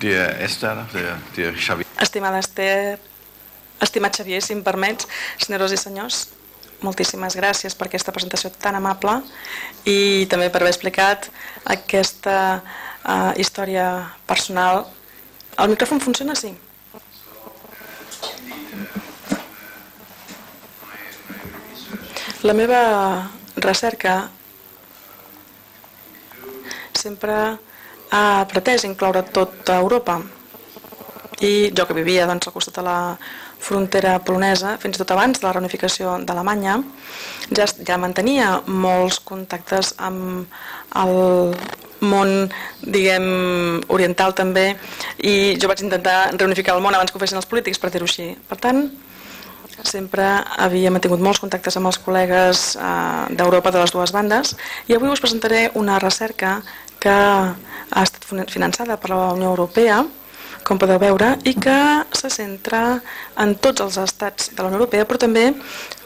Dear Esther, dear, dear Xavier. Estimada Esther, estimat Xavier, si em permets, senyors i senyors, moltíssimes gràcies per aquesta presentació tan amable i també per haver explicat aquesta uh, història personal. El micròfon funciona? Sí. La meva recerca sempre ha pretès incloure tota Europa i jo que vivia doncs, al costat de la frontera polonesa, fins i tot abans de la reunificació d'Alemanya, ja, ja mantenia molts contactes amb el món, diguem, oriental també, i jo vaig intentar reunificar el món abans que ho fessin els polítics, per dir-ho així. Per tant, sempre havia mantingut molts contactes amb els col·legues eh, d'Europa de les dues bandes i avui us presentaré una recerca que ha estat finançada per la Unió Europea com podeu veure, i que se centra en tots els estats de la Unió Europea, però també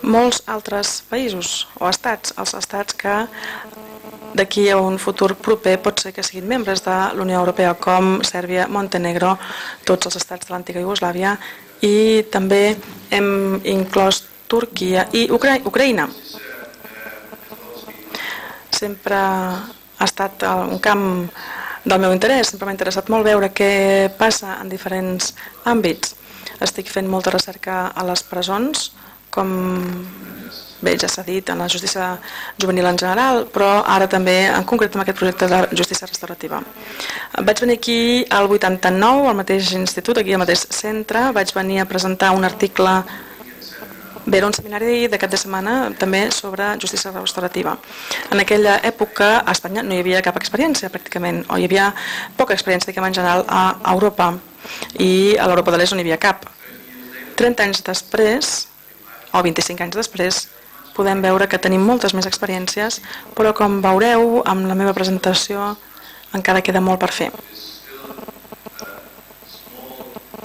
molts altres països o estats, els estats que d'aquí a un futur proper pot ser que siguin membres de la Unió Europea, com Sèrbia, Montenegro, tots els estats de l'antiga Iugoslàvia, i també hem inclòs Turquia i Ucra Ucraïna. Sempre ha estat un camp del meu interès. Sempre m'ha interessat molt veure què passa en diferents àmbits. Estic fent molta recerca a les presons, com bé ja s'ha dit, en la justícia juvenil en general, però ara també en concret amb aquest projecte de justícia restaurativa. Vaig venir aquí al 89, al mateix institut, aquí al mateix centre, vaig venir a presentar un article Bé, un seminari de cap de setmana també sobre justícia restaurativa. En aquella època a Espanya no hi havia cap experiència pràcticament, o hi havia poca experiència diguem, en general a Europa i a l'Europa de l'Est no hi havia cap. 30 anys després, o 25 anys després, podem veure que tenim moltes més experiències, però com veureu amb la meva presentació encara queda molt per fer.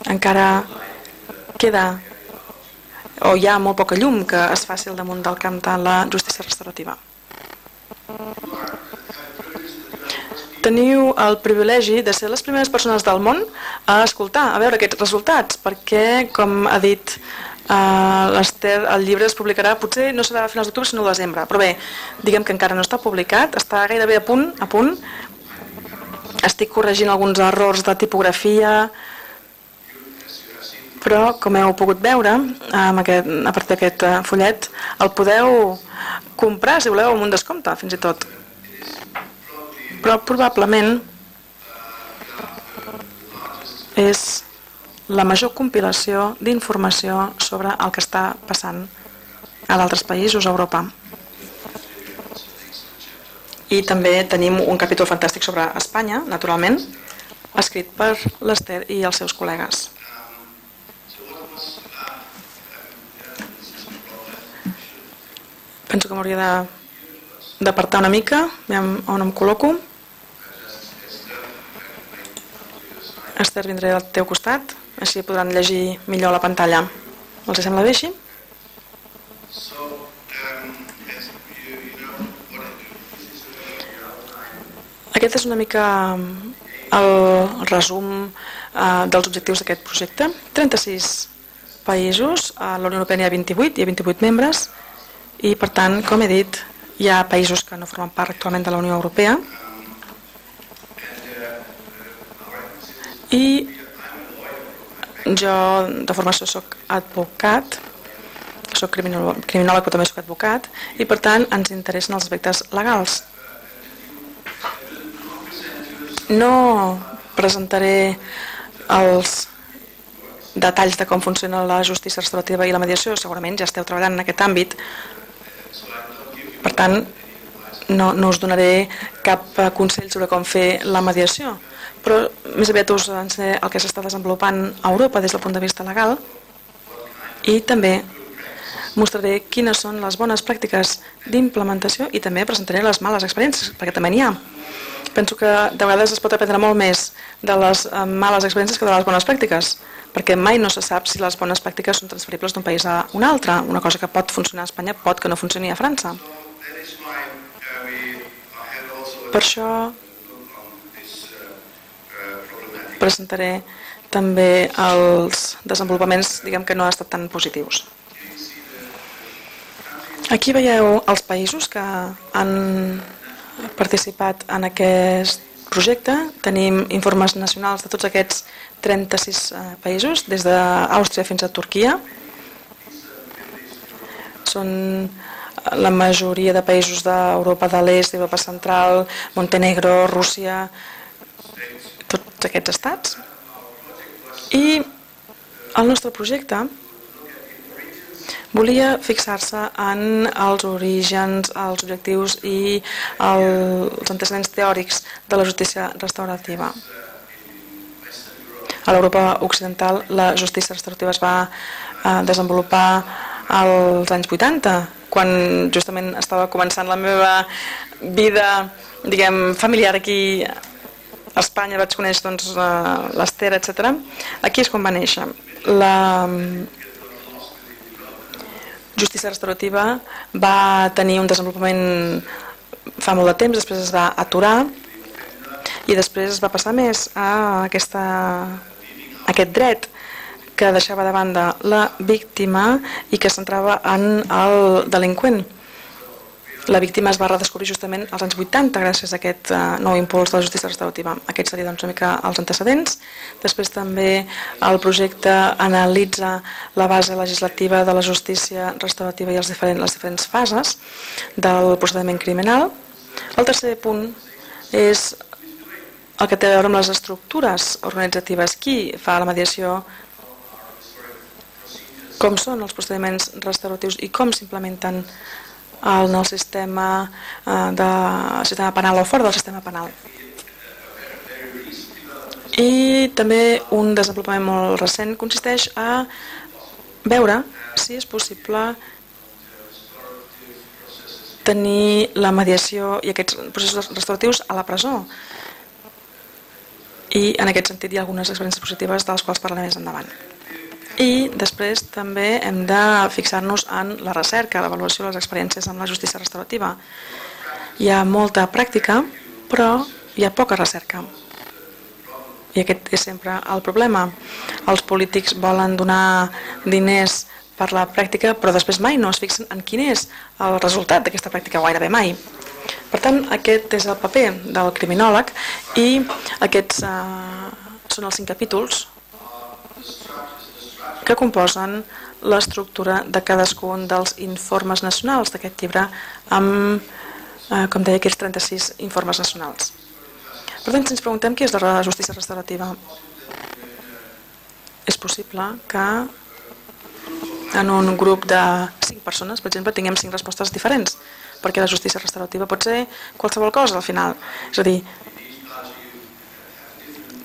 Encara queda o hi ha molt poca llum que es faci al damunt del camp de la justícia restaurativa. Teniu el privilegi de ser les primeres persones del món a escoltar, a veure aquests resultats, perquè, com ha dit uh, l'Ester, el llibre es publicarà, potser no serà a finals d'octubre, sinó a desembre, però bé, diguem que encara no està publicat, està gairebé a punt, a punt. Estic corregint alguns errors de tipografia, però com heu pogut veure amb aquest, a partir d'aquest eh, fullet el podeu comprar si voleu amb un descompte fins i tot però probablement és la major compilació d'informació sobre el que està passant a d'altres països a Europa. I també tenim un capítol fantàstic sobre Espanya, naturalment, escrit per l'Ester i els seus col·legues. Penso que m'hauria d'apartar una mica, veiem on em col·loco. Esther, vindré al teu costat, així podran llegir millor la pantalla. Els sembla bé així? Aquest és una mica el resum eh, dels objectius d'aquest projecte. 36 països, a la Unió Europea n'hi ha 28, hi ha 28 membres, i per tant, com he dit, hi ha països que no formen part actualment de la Unió Europea. I jo de formació sóc advocat. Sóc criminòleg, però també sóc advocat. I per tant ens interessen els aspectes legals. No presentaré els detalls de com funciona la justícia restaurativa i la mediació, segurament ja esteu treballant en aquest àmbit, per tant, no, no us donaré cap eh, consell sobre com fer la mediació, però més aviat us ensenyaré el que s'està desenvolupant a Europa des del punt de vista legal i també mostraré quines són les bones pràctiques d'implementació i també presentaré les males experiències, perquè també n'hi ha. Penso que de vegades es pot aprendre molt més de les eh, males experiències que de les bones pràctiques, perquè mai no se sap si les bones pràctiques són transferibles d'un país a un altre. Una cosa que pot funcionar a Espanya pot que no funcioni a França. Per això, presentaré també els desenvolupaments diguem que no han estat tan positius. Aquí veieu els països que han participat en aquest projecte. Tenim informes nacionals de tots aquests 36 eh, països, des d'Àustria fins a Turquia. Són la majoria de països d'Europa de l'Est, d'Europa Central, Montenegro, Rússia, tots aquests estats. I el nostre projecte volia fixar-se en els orígens, els objectius i els antecedents teòrics de la justícia restaurativa. A l'Europa occidental la justícia restaurativa es va eh, desenvolupar als anys 80, quan justament estava començant la meva vida diguem, familiar aquí a Espanya, vaig conèixer doncs, l'Ester, etc. Aquí és quan va néixer. La mm, justícia restaurativa va tenir un desenvolupament fa molt de temps, després es va aturar i després es va passar més a, aquesta, aquest dret que deixava de banda la víctima i que centrava en el delinqüent. La víctima es va redescobrir justament als anys 80 gràcies a aquest uh, nou impuls de la justícia restaurativa. Aquests serien doncs, una mica els antecedents. Després també el projecte analitza la base legislativa de la justícia restaurativa i els diferents, les diferents fases del procediment criminal. El tercer punt és el que té a veure amb les estructures organitzatives. Qui fa la mediació com són els procediments restauratius i com s'implementen en el sistema, eh, de, sistema penal o fora del sistema penal. I també un desenvolupament molt recent consisteix a veure si és possible tenir la mediació i aquests processos restauratius a la presó. I en aquest sentit hi ha algunes experiències positives de les quals parlarem més endavant. I després també hem de fixar-nos en la recerca, l'avaluació de les experiències amb la justícia restaurativa. Hi ha molta pràctica, però hi ha poca recerca. I aquest és sempre el problema. Els polítics volen donar diners per la pràctica, però després mai no es fixen en quin és el resultat d'aquesta pràctica, gairebé mai. Per tant, aquest és el paper del criminòleg i aquests eh, són els cinc capítols que composen l'estructura de cadascun dels informes nacionals d'aquest llibre amb, eh, com deia, aquests 36 informes nacionals. Per tant, si ens preguntem què és la justícia restaurativa, és possible que en un grup de 5 persones, per exemple, tinguem 5 respostes diferents, perquè la justícia restaurativa pot ser qualsevol cosa al final. És a dir,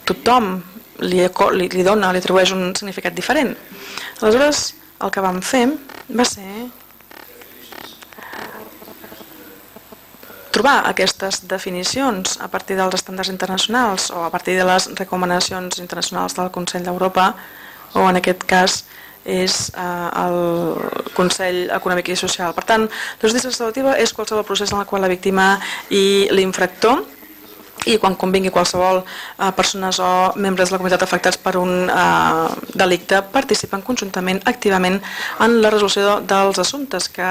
tothom li, li, li dona, li atribueix un significat diferent. Aleshores, el que vam fer va ser trobar aquestes definicions a partir dels estàndards internacionals o a partir de les recomanacions internacionals del Consell d'Europa o en aquest cas és eh, el Consell Econòmic i Social. Per tant, la justícia restaurativa és qualsevol procés en el qual la víctima i l'infractor i quan convingui qualsevol eh, persones o membres de la comunitat afectats per un eh, delicte participen conjuntament activament en la resolució dels assumptes que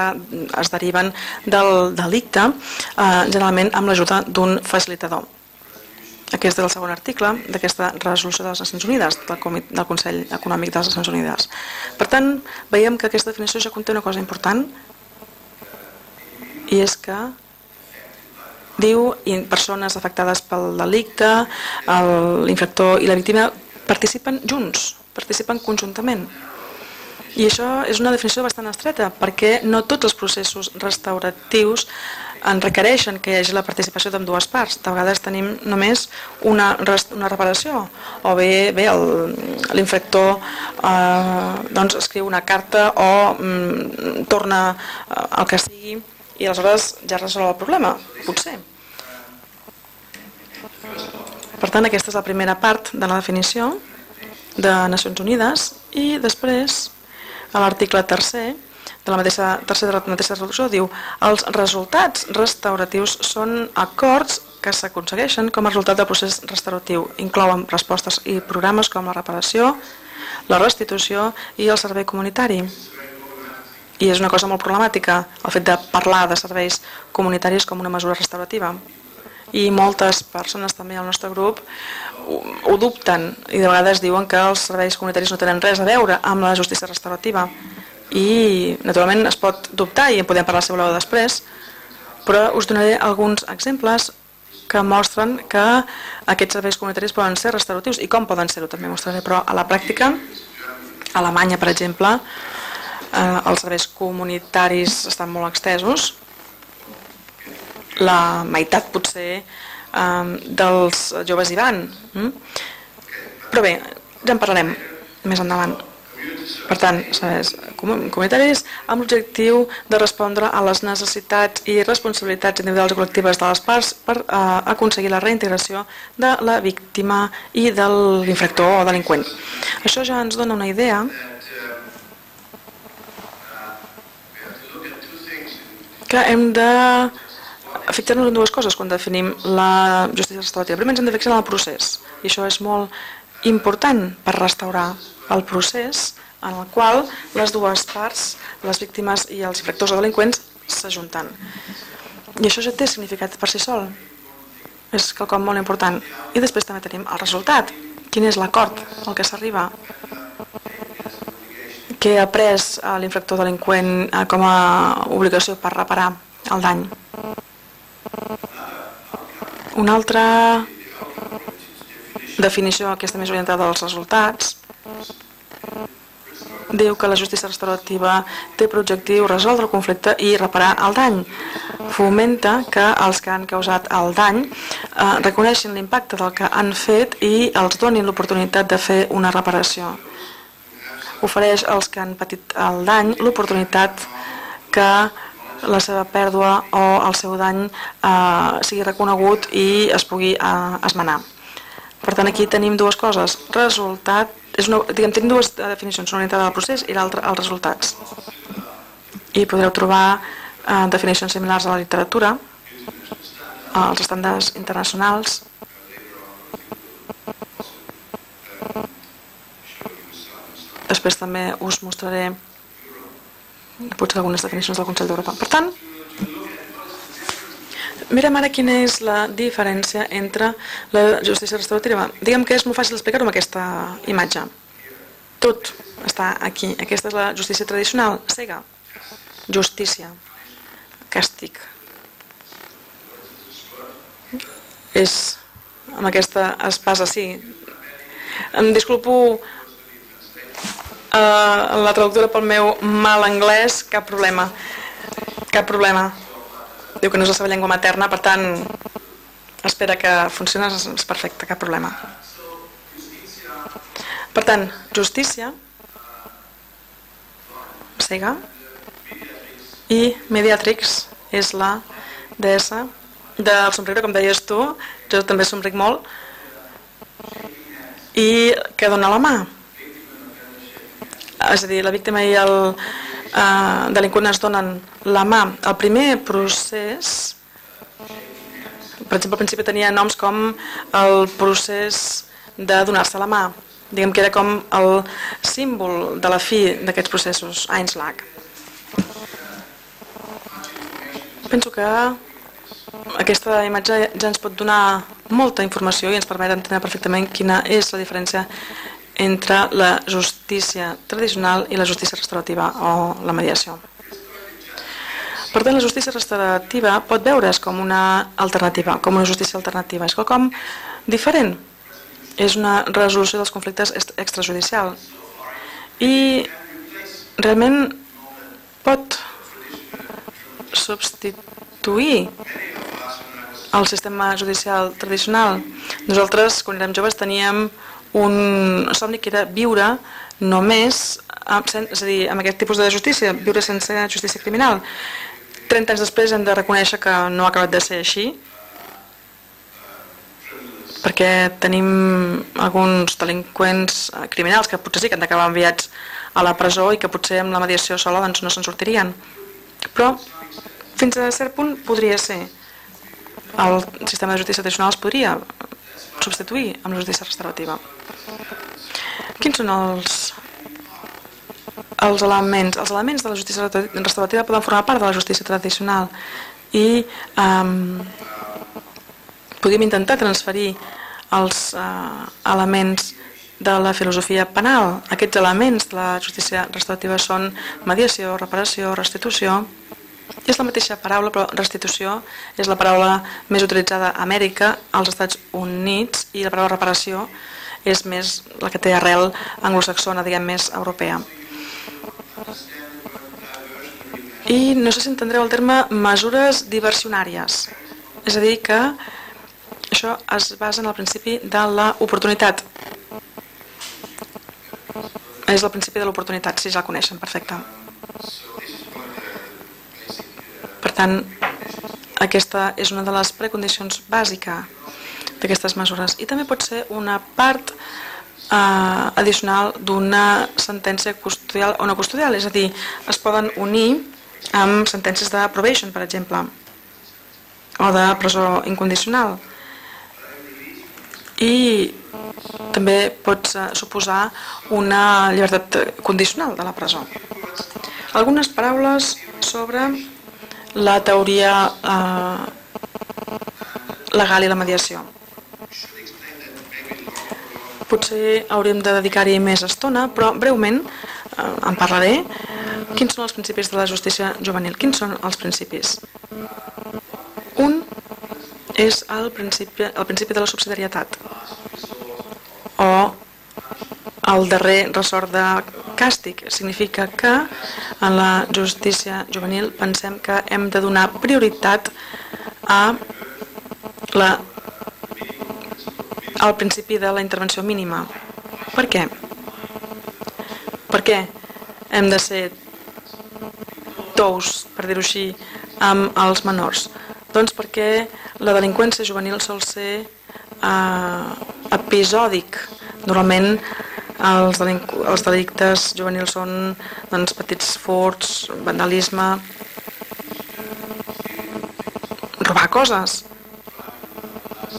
es deriven del delicte, eh, generalment amb l'ajuda d'un facilitador. Aquest és el segon article d'aquesta resolució de les Nacions Unides, del, del Consell Econòmic de les Nacions Unides. Per tant, veiem que aquesta definició ja conté una cosa important i és que diu persones afectades pel delicte, l'infractor i la víctima participen junts, participen conjuntament. I això és una definició bastant estreta perquè no tots els processos restauratius en requereixen que hi hagi la participació d'ambdues parts. De vegades tenim només una, una reparació o bé, bé l'infractor eh, doncs escriu una carta o mm, torna eh, el que sigui i aleshores ja resol el problema, potser. Per tant, aquesta és la primera part de la definició de Nacions Unides i després, a l'article tercer, de la mateixa, tercera de la mateixa resolució, diu els resultats restauratius són acords que s'aconsegueixen com a resultat del procés restauratiu. Inclouen respostes i programes com la reparació, la restitució i el servei comunitari. I és una cosa molt problemàtica el fet de parlar de serveis comunitaris com una mesura restaurativa. I moltes persones també al nostre grup ho, ho dubten i de vegades diuen que els serveis comunitaris no tenen res a veure amb la justícia restaurativa i naturalment es pot dubtar i en podem parlar si voleu després, però us donaré alguns exemples que mostren que aquests serveis comunitaris poden ser restauratius i com poden ser-ho també mostraré, però a la pràctica, a Alemanya, per exemple, eh, els serveis comunitaris estan molt extesos, la meitat potser eh, dels joves hi van, hm? però bé, ja en parlarem més endavant. Per tant, sabes, comunitaris amb l'objectiu de respondre a les necessitats i responsabilitats individuals i col·lectives de les parts per eh, aconseguir la reintegració de la víctima i de l'infractor o delinqüent. Això ja ens dona una idea que hem de fixar-nos en dues coses quan definim la justícia restaurativa. Primer ens hem de fixar en el procés, i això és molt important per restaurar el procés en el qual les dues parts, les víctimes i els infractors o delinqüents, s'ajunten. I això ja té significat per si sol. És quelcom molt important. I després també tenim el resultat. Quin és l'acord al que s'arriba? Què ha pres l'infractor delinqüent eh, com a obligació per reparar el dany? Una altra definició, aquesta més orientada als resultats, diu que la justícia restaurativa té per objectiu resoldre el conflicte i reparar el dany. Fomenta que els que han causat el dany eh, reconeixin l'impacte del que han fet i els donin l'oportunitat de fer una reparació. Ofereix als que han patit el dany l'oportunitat que la seva pèrdua o el seu dany eh, sigui reconegut i es pugui eh, esmenar. Per tant, aquí tenim dues coses. Resultat és una, diguem, tenim dues definicions, una orientada al procés i l'altra als resultats. I podreu trobar eh, definicions similars a la literatura, als estàndards internacionals, Després també us mostraré potser algunes definicions del Consell d'Europa. Per tant, Mirem ara quina és la diferència entre la justícia restaurativa. Diguem que és molt fàcil explicar-ho amb aquesta imatge. Tot està aquí. Aquesta és la justícia tradicional, cega. Justícia. Càstig. És amb aquesta espasa, sí. Em disculpo uh, la traductora pel meu mal anglès, cap problema. Cap problema diu que no és la seva llengua materna, per tant, espera que funcioni, és perfecte, cap problema. Per tant, justícia, cega, i Mediatrix és la deessa del somriure, com deies tu, jo també somric molt, i que dona la mà. És a dir, la víctima i el, eh, delinqüent es donen la mà. El primer procés, per exemple, al principi tenia noms com el procés de donar-se la mà. Diguem que era com el símbol de la fi d'aquests processos, Einschlag. Penso que aquesta imatge ja ens pot donar molta informació i ens permet entendre perfectament quina és la diferència entre la justícia tradicional i la justícia restaurativa o la mediació. Per tant, la justícia restaurativa pot veure's com una alternativa, com una justícia alternativa. És com diferent. És una resolució dels conflictes extrajudicial. I realment pot substituir el sistema judicial tradicional. Nosaltres, quan érem joves, teníem un somni que era viure només, amb, és a dir, amb aquest tipus de justícia, viure sense justícia criminal. 30 anys després hem de reconèixer que no ha acabat de ser així, perquè tenim alguns delinqüents eh, criminals que potser sí que han d'acabar enviats a la presó i que potser amb la mediació sola doncs, no se'n sortirien. Però fins a cert punt podria ser el sistema de justícia tradicional es podria substituir amb la justícia restaurativa. Quins són els, els elements? Els elements de la justícia restaurativa poden formar part de la justícia tradicional i um, podríem intentar transferir els uh, elements de la filosofia penal. Aquests elements de la justícia restaurativa són mediació, reparació, restitució. És la mateixa paraula, però restitució és la paraula més utilitzada a Amèrica, als Estats Units, i la paraula reparació és més la que té arrel anglosaxona, diguem més europea. I no sé si entendreu el terme mesures diversionàries. És a dir, que això es basa en el principi de l'oportunitat. És el principi de l'oportunitat, si ja el coneixen, perfecte. Per tant, aquesta és una de les precondicions bàsiques d'aquestes mesures. I també pot ser una part eh, addicional d'una sentència custodial o no custodial, és a dir, es poden unir amb sentències de probation, per exemple, o de presó incondicional. I també pot suposar una llibertat condicional de la presó. Algunes paraules sobre la teoria eh, legal i la mediació. Potser hauríem de dedicar-hi més estona, però breument eh, en parlaré. Quins són els principis de la justícia juvenil? Quins són els principis? Un és el principi, el principi de la subsidiarietat o el darrer ressort de càstig. Significa que en la justícia juvenil pensem que hem de donar prioritat a la, al principi de la intervenció mínima. Per què? Per què hem de ser tous, per dir-ho així, amb els menors? Doncs perquè la delinqüència juvenil sol ser eh, episòdic. Normalment els, els delictes juvenils són doncs, petits furts, vandalisme, robar coses,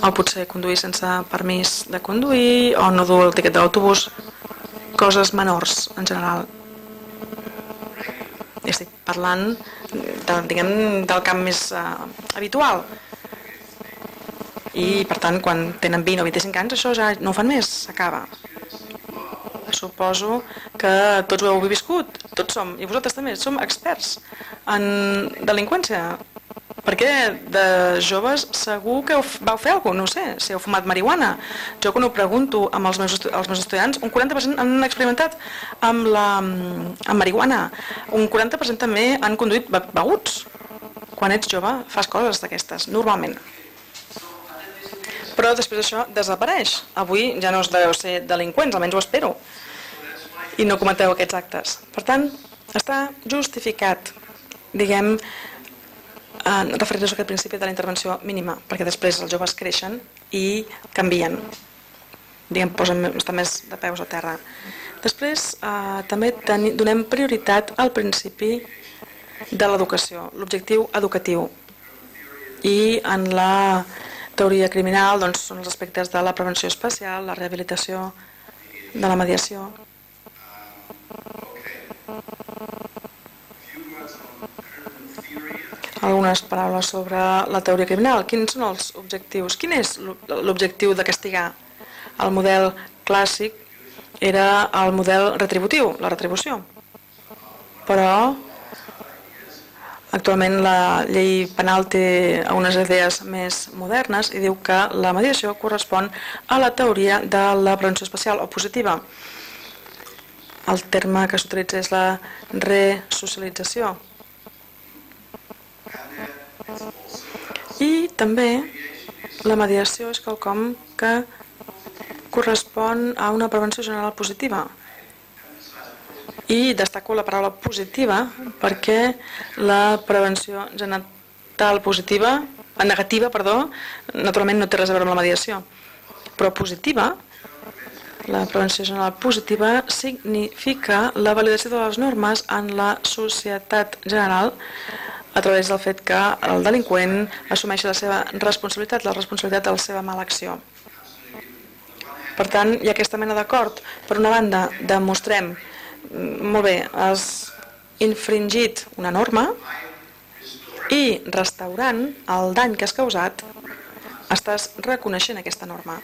o potser conduir sense permís de conduir, o no dur el tiquet de l'autobús, coses menors en general. Estic parlant de, diguem, del camp més uh, habitual, i per tant quan tenen 20 o 25 anys això ja no ho fan més, s'acaba suposo que tots ho heu viscut, tots som, i vosaltres també, som experts en delinqüència, perquè de joves segur que vau fer alguna cosa, no sé, si heu fumat marihuana. Jo quan ho pregunto amb els meus, els meus estudiants, un 40% han experimentat amb la amb marihuana, un 40% també han conduït beguts. Quan ets jove fas coses d'aquestes, normalment però després això desapareix. Avui ja no es deu ser delinqüents, almenys ho espero, i no cometeu aquests actes. Per tant, està justificat, diguem, en referir-nos a aquest principi de la intervenció mínima, perquè després els joves creixen i canvien, diguem, posen, estar més de peus a terra. Després eh, també teni, donem prioritat al principi de l'educació, l'objectiu educatiu. I en la teoria criminal doncs, són els aspectes de la prevenció especial, la rehabilitació, de la mediació. Algunes paraules sobre la teoria criminal. Quins són els objectius? Quin és l'objectiu de castigar? El model clàssic era el model retributiu, la retribució. Però Actualment la llei penal té unes idees més modernes i diu que la mediació correspon a la teoria de la prevenció especial o positiva. El terme que s'utilitza és la resocialització. I també la mediació és quelcom que correspon a una prevenció general positiva, i destaco la paraula positiva perquè la prevenció genital positiva, negativa, perdó, naturalment no té res a veure amb la mediació, però positiva, la prevenció general positiva significa la validació de les normes en la societat general a través del fet que el delinqüent assumeixi la seva responsabilitat, la responsabilitat de la seva mala acció. Per tant, hi ha aquesta mena d'acord. Per una banda, demostrem, mm, molt bé, has infringit una norma i restaurant el dany que has causat, estàs reconeixent aquesta norma.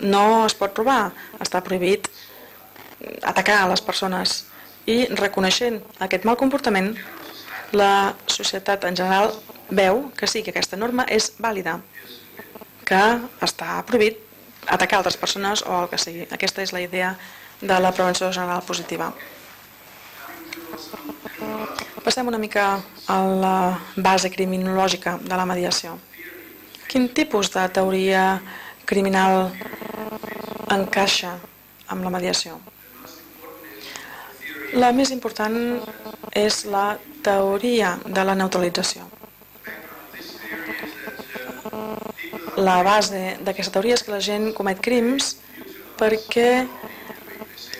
No es pot robar, està prohibit atacar a les persones i reconeixent aquest mal comportament la societat en general veu que sí, que aquesta norma és vàlida, que està prohibit atacar altres persones o el que sigui. Aquesta és la idea de la prevenció general positiva. Passem una mica a la base criminològica de la mediació. Quin tipus de teoria criminal encaixa amb la mediació? La més important és la teoria de la neutralització. La base d'aquesta teoria és que la gent comet crims perquè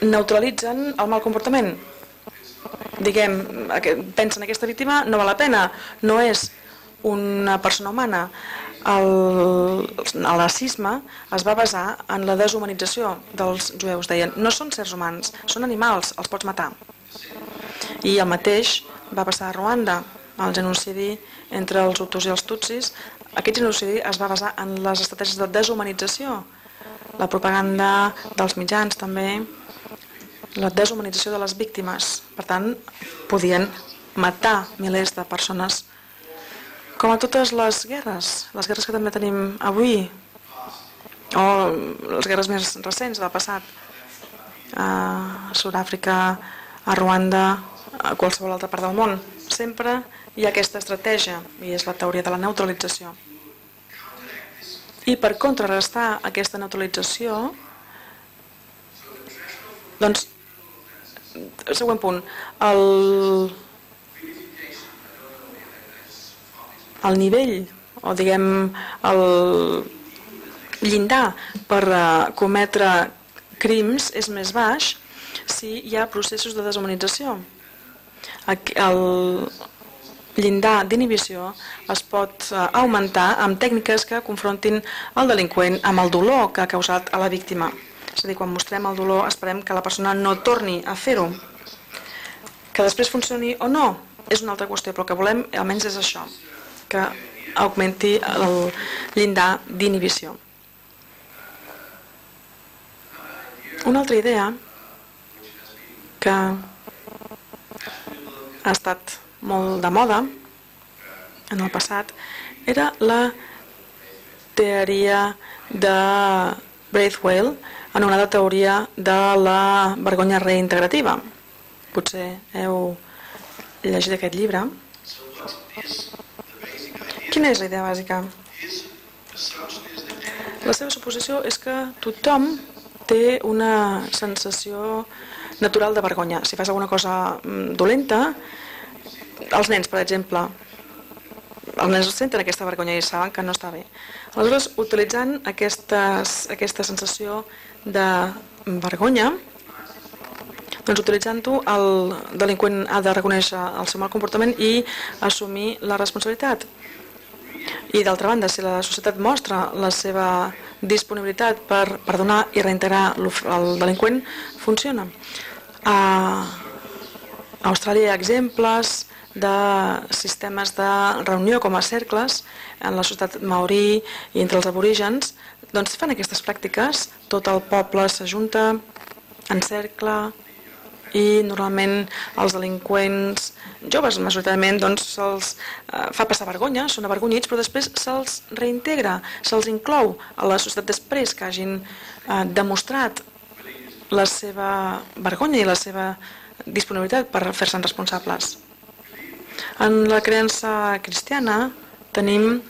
neutralitzen el mal comportament. Diguem, pensen aquesta víctima no val la pena, no és una persona humana, nazisme es va basar en la deshumanització dels jueus. Deien, no són sers humans, són animals, els pots matar. I el mateix va passar a Ruanda, el genocidi entre els Hutus i els Tutsis. Aquest genocidi es va basar en les estratègies de deshumanització, la propaganda dels mitjans també, la deshumanització de les víctimes. Per tant, podien matar milers de persones com a totes les guerres, les guerres que també tenim avui, o les guerres més recents del passat, a Sud-àfrica, a Ruanda, a qualsevol altra part del món, sempre hi ha aquesta estratègia, i és la teoria de la neutralització. I per contrarrestar aquesta neutralització, doncs, següent punt, el, el nivell o diguem el llindar per uh, cometre crims és més baix si hi ha processos de deshumanització. El llindar d'inhibició es pot uh, augmentar amb tècniques que confrontin el delinqüent amb el dolor que ha causat a la víctima. És a dir, quan mostrem el dolor esperem que la persona no torni a fer-ho. Que després funcioni o no és una altra qüestió, però que volem almenys és això que augmenti el llindar d'inhibició. Una altra idea que ha estat molt de moda en el passat era la teoria de Braithwaite, anomenada teoria de la vergonya reintegrativa. Potser heu llegit aquest llibre. Quina és la idea bàsica? La seva suposició és que tothom té una sensació natural de vergonya. Si fas alguna cosa mm, dolenta, els nens, per exemple, els nens senten aquesta vergonya i saben que no està bé. Aleshores, utilitzant aquestes, aquesta sensació de vergonya, doncs utilitzant-ho, el delinqüent ha de reconèixer el seu mal comportament i assumir la responsabilitat. I d'altra banda, si la societat mostra la seva disponibilitat per perdonar i reintegrar el delinqüent, funciona. A Austràlia hi ha exemples de sistemes de reunió com a cercles en la societat maorí i entre els aborígens, doncs fan aquestes pràctiques, tot el poble s'ajunta en cercle, i normalment els delinqüents joves majoritàriament doncs se'ls eh, fa passar vergonya, són avergonyits, però després se'ls reintegra, se'ls inclou a la societat després que hagin eh, demostrat la seva vergonya i la seva disponibilitat per fer-se'n responsables. En la creença cristiana tenim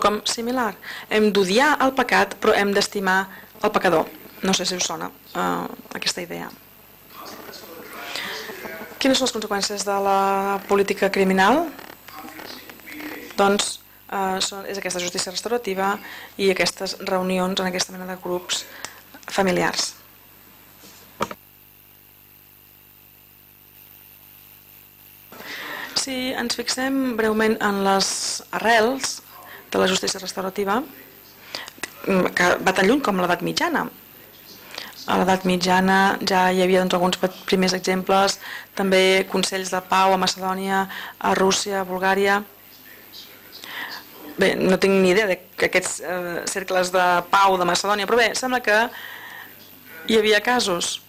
com similar. Hem d'odiar el pecat, però hem d'estimar el pecador. No sé si us sona eh, aquesta idea. Quines són les conseqüències de la política criminal? Doncs eh, són, és aquesta justícia restaurativa i aquestes reunions en aquesta mena de grups familiars. Si ens fixem breument en les arrels de la justícia restaurativa, que va tan lluny com l'edat mitjana. A l'edat mitjana ja hi havia doncs, alguns primers exemples, també consells de pau a Macedònia, a Rússia, a Bulgària. Bé, no tinc ni idea d'aquests eh, cercles de pau de Macedònia, però bé, sembla que hi havia casos.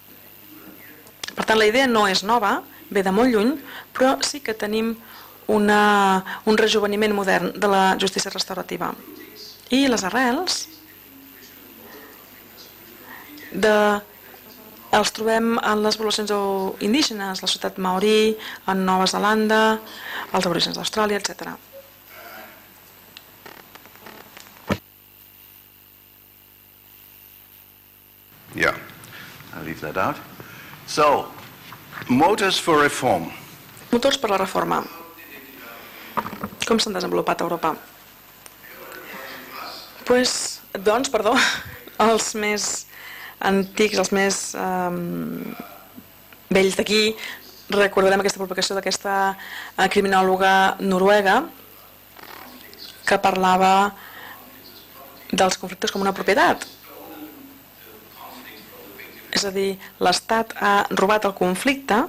Per tant, la idea no és nova, ve de molt lluny, però sí que tenim una, un rejuveniment modern de la justícia restaurativa. I les arrels de, els trobem en les poblacions indígenes, la ciutat maorí, en Nova Zelanda, els aborígens d'Austràlia, etc. Yeah, I'll leave that out. So, motors for reform. Motors per la reforma. Com s'han desenvolupat a Europa? Pues, doncs, perdó, els més antics, els més um, vells d'aquí, recordarem aquesta publicació d'aquesta uh, criminòloga noruega que parlava dels conflictes com una propietat. És a dir, l'Estat ha robat el conflicte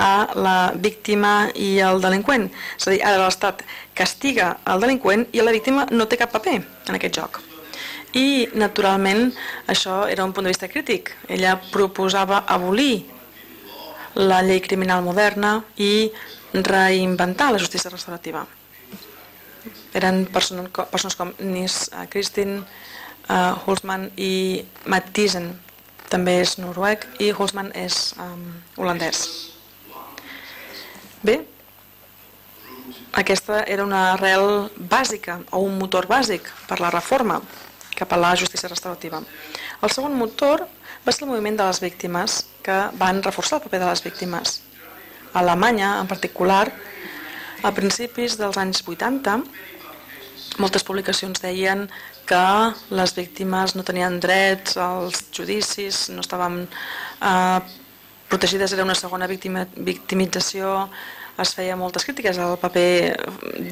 a la víctima i el delinqüent. És a dir, ara l'Estat castiga el delinqüent i la víctima no té cap paper en aquest joc. I, naturalment, això era un punt de vista crític. Ella proposava abolir la llei criminal moderna i reinventar la justícia restaurativa. Eren persones, persones com Nis uh, Kristin, uh, Hulsman i Matt Thyssen, també és noruec, i Hulsman és um, holandès. Bé, aquesta era una arrel bàsica o un motor bàsic per la reforma cap a la justícia restaurativa. El segon motor va ser el moviment de les víctimes que van reforçar el paper de les víctimes. A Alemanya, en particular, a principis dels anys 80, moltes publicacions deien que les víctimes no tenien drets als judicis, no estaven eh, protegides era una segona victima, victimització, es feia moltes crítiques al paper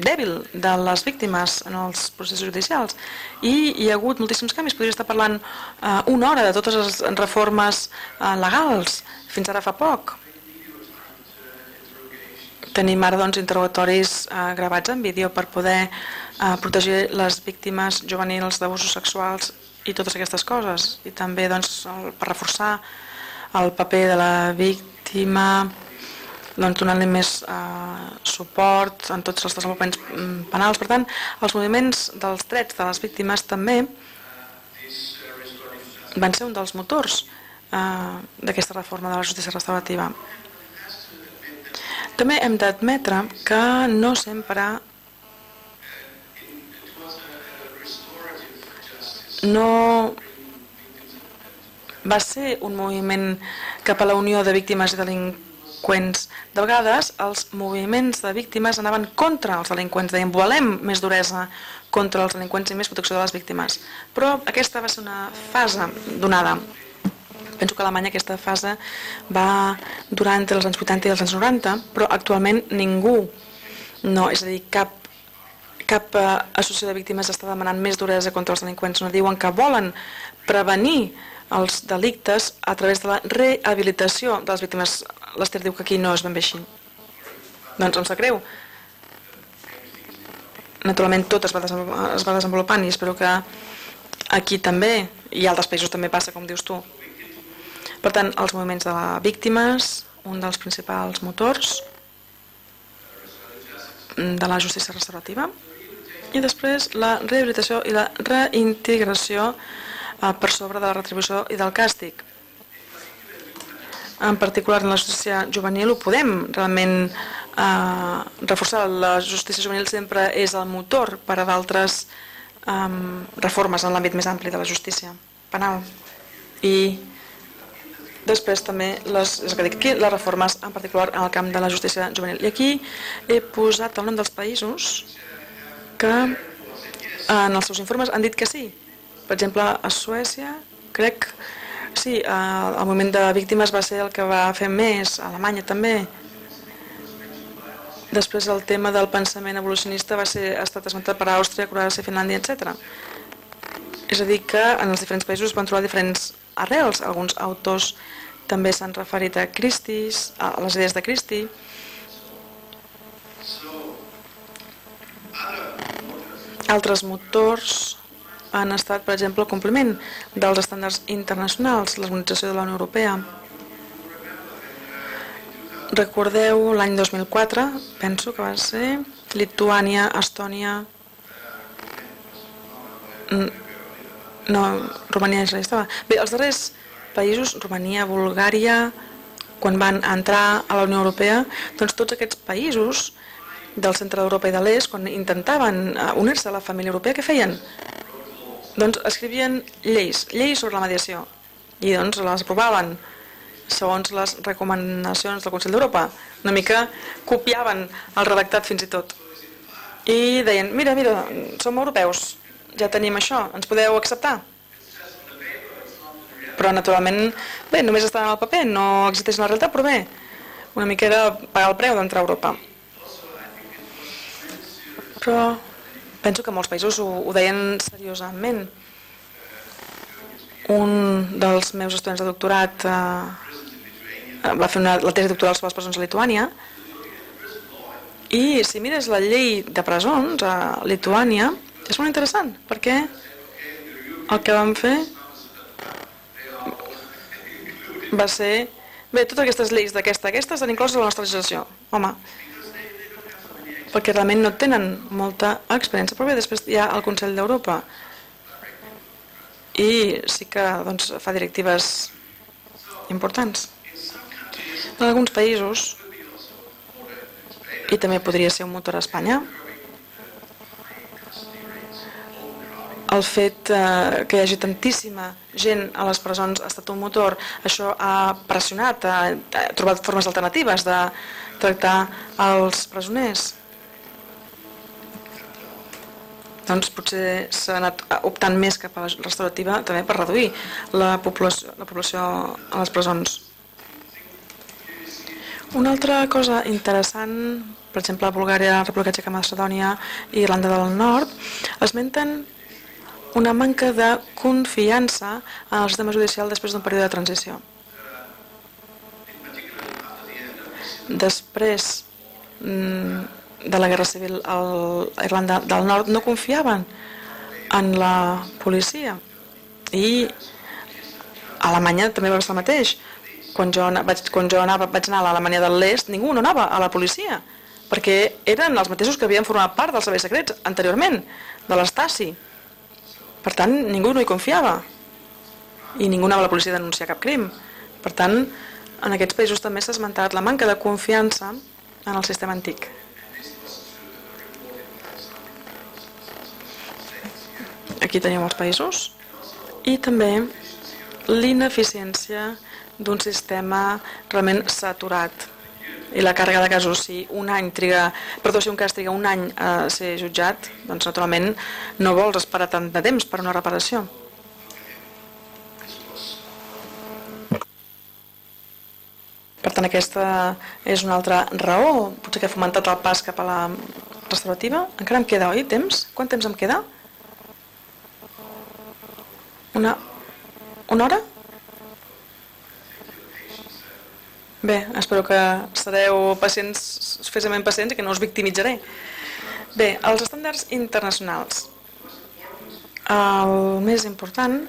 dèbil de les víctimes en els processos judicials. I hi ha hagut moltíssims canvis, podria estar parlant uh, una hora de totes les reformes uh, legals fins ara fa poc. Tenim ara doncs, interrogatoris uh, gravats en vídeo per poder uh, protegir les víctimes juvenils d'abusos sexuals i totes aquestes coses. I també doncs, el, per reforçar el paper de la víctima doncs, donant-li més eh, suport en tots els desenvolupaments mm, penals. Per tant, els moviments dels drets de les víctimes també van ser un dels motors eh, d'aquesta reforma de la justícia restaurativa. També hem d'admetre que no sempre no va ser un moviment cap a la unió de víctimes i delinqüents. De vegades els moviments de víctimes anaven contra els delinqüents, deien volem més duresa contra els delinqüents i més protecció de les víctimes. Però aquesta va ser una fase donada. Penso que a Alemanya aquesta fase va durar entre els anys 80 i els anys 90, però actualment ningú, no, és a dir, cap cap eh, associació de víctimes està demanant més duresa contra els delinqüents, no diuen que volen prevenir els delictes a través de la rehabilitació de les víctimes. L'Ester diu que aquí no és ben bé així. Doncs em sap greu. Naturalment tot es va, es va desenvolupant i espero que aquí també, i altres països també passa, com dius tu. Per tant, els moviments de víctimes, un dels principals motors de la justícia restaurativa, i després la rehabilitació i la reintegració Eh, per sobre de la retribució i del càstig. En particular en la justícia juvenil ho podem realment eh, reforçar. La justícia juvenil sempre és el motor per a d'altres eh, reformes en l'àmbit més ampli de la justícia penal. I després també les, és que dic aquí, les reformes en particular en el camp de la justícia juvenil. I aquí he posat el nom dels països que en els seus informes han dit que sí, per exemple, a Suècia, crec, sí, el moviment de víctimes va ser el que va fer més, a Alemanya també. Després el tema del pensament evolucionista va ser, estat esmentat per Àustria, Croàcia, Finlàndia, etc. És a dir, que en els diferents països van trobar diferents arrels. Alguns autors també s'han referit a Christis, a les idees de Christi. Altres motors han estat, per exemple, el compliment dels estàndards internacionals, l'Organització de la Unió Europea. Recordeu l'any 2004, penso que va ser Lituània, Estònia, no, Romania ja estava. Bé, els darrers països, Romania, Bulgària, quan van entrar a la Unió Europea, doncs tots aquests països del centre d'Europa i de l'Est, quan intentaven eh, unir-se a la família europea, què feien? Doncs escrivien lleis, lleis sobre la mediació, i doncs les aprovaven segons les recomanacions del Consell d'Europa. Una mica copiaven el redactat fins i tot. I deien, mira, mira, som europeus, ja tenim això, ens podeu acceptar? Però naturalment, bé, només està en el paper, no existeix en la realitat, però bé, una mica era pagar el preu d'entrar a Europa. Però penso que molts països ho, ho deien seriosament. Un dels meus estudiants de doctorat eh, va fer una, la tesi doctoral sobre les presons a Lituània i si mires la llei de presons a Lituània és molt interessant perquè el que vam fer va ser bé, totes aquestes lleis d'aquesta aquesta estan incloses a la nostra legislació home perquè realment no tenen molta experiència però bé, després hi ha el Consell d'Europa i sí que doncs, fa directives importants en alguns països, i també podria ser un motor a Espanya, el fet eh, que hi hagi tantíssima gent a les presons ha estat un motor. Això ha pressionat, ha, ha trobat formes alternatives de tractar els presoners. Doncs potser s'ha anat optant més cap a la restaurativa també per reduir la població, la població a les presons. Una altra cosa interessant, per exemple, Bulgària, la República Txeca, Macedònia i Irlanda del Nord, esmenten una manca de confiança en el sistema judicial després d'un període de transició. Després mm, de la Guerra Civil a Irlanda del Nord no confiaven en la policia i a Alemanya també va ser el mateix quan jo, vaig, quan jo anava, vaig anar a l'Alemanya de l'Est, ningú no anava a la policia, perquè eren els mateixos que havien format part dels serveis secrets anteriorment, de l'Estasi. Per tant, ningú no hi confiava. I ningú anava a la policia a denunciar cap crim. Per tant, en aquests països també s'ha esmentat la manca de confiança en el sistema antic. Aquí tenim els països i també l'ineficiència d'un sistema realment saturat i la càrrega de casos, si un any triga, perdó, si un cas triga un any a ser jutjat, doncs naturalment no vols esperar tant de temps per una reparació. Per tant, aquesta és una altra raó, potser que ha fomentat el pas cap a la restaurativa. Encara em queda, oi, temps? Quant temps em queda? Una, una hora? Bé, espero que sereu pacients, suficientment pacients i que no us victimitzaré. Bé, els estàndards internacionals. El més important,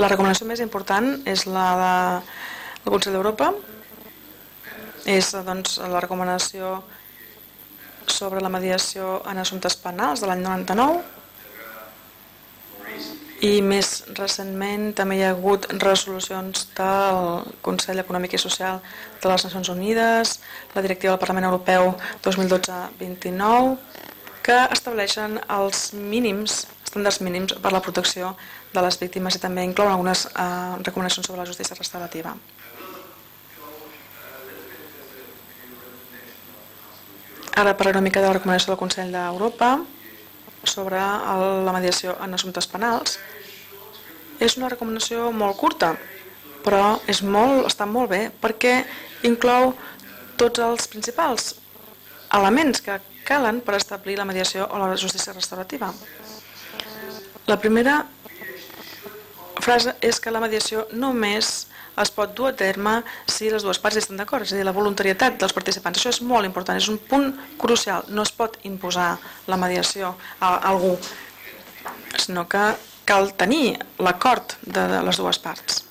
la recomanació més important és la del Consell d'Europa, és doncs, la recomanació sobre la mediació en assumptes penals de l'any 99, i més recentment també hi ha hagut resolucions del Consell Econòmic i Social de les Nacions Unides, la directiva del Parlament Europeu 2012-29, que estableixen els mínims, estàndards mínims per la protecció de les víctimes i també inclouen algunes eh, recomanacions sobre la justícia restaurativa. Ara parlaré una mica de la recomanació del Consell d'Europa sobre la mediació en assumptes penals. És una recomanació molt curta, però és molt, està molt bé perquè inclou tots els principals elements que calen per establir la mediació o la justícia restaurativa. La primera frase és que la mediació només es pot dur a terme si les dues parts estan d'acord, és a dir, la voluntarietat dels participants. Això és molt important, és un punt crucial. No es pot imposar la mediació a algú, sinó que cal tenir l'acord de les dues parts.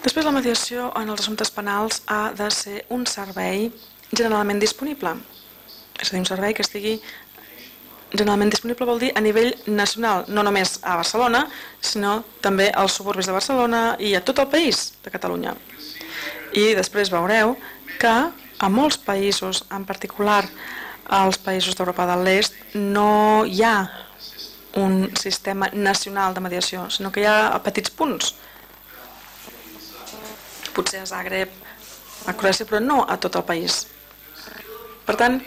Després, la mediació en els assumptes penals ha de ser un servei generalment disponible. És a dir, un servei que estigui generalment disponible vol dir a nivell nacional, no només a Barcelona, sinó també als suburbis de Barcelona i a tot el país de Catalunya. I després veureu que a molts països, en particular als països d'Europa de l'Est, no hi ha un sistema nacional de mediació, sinó que hi ha petits punts. Potser a Zagreb, a Croàcia, però no a tot el país. Per tant,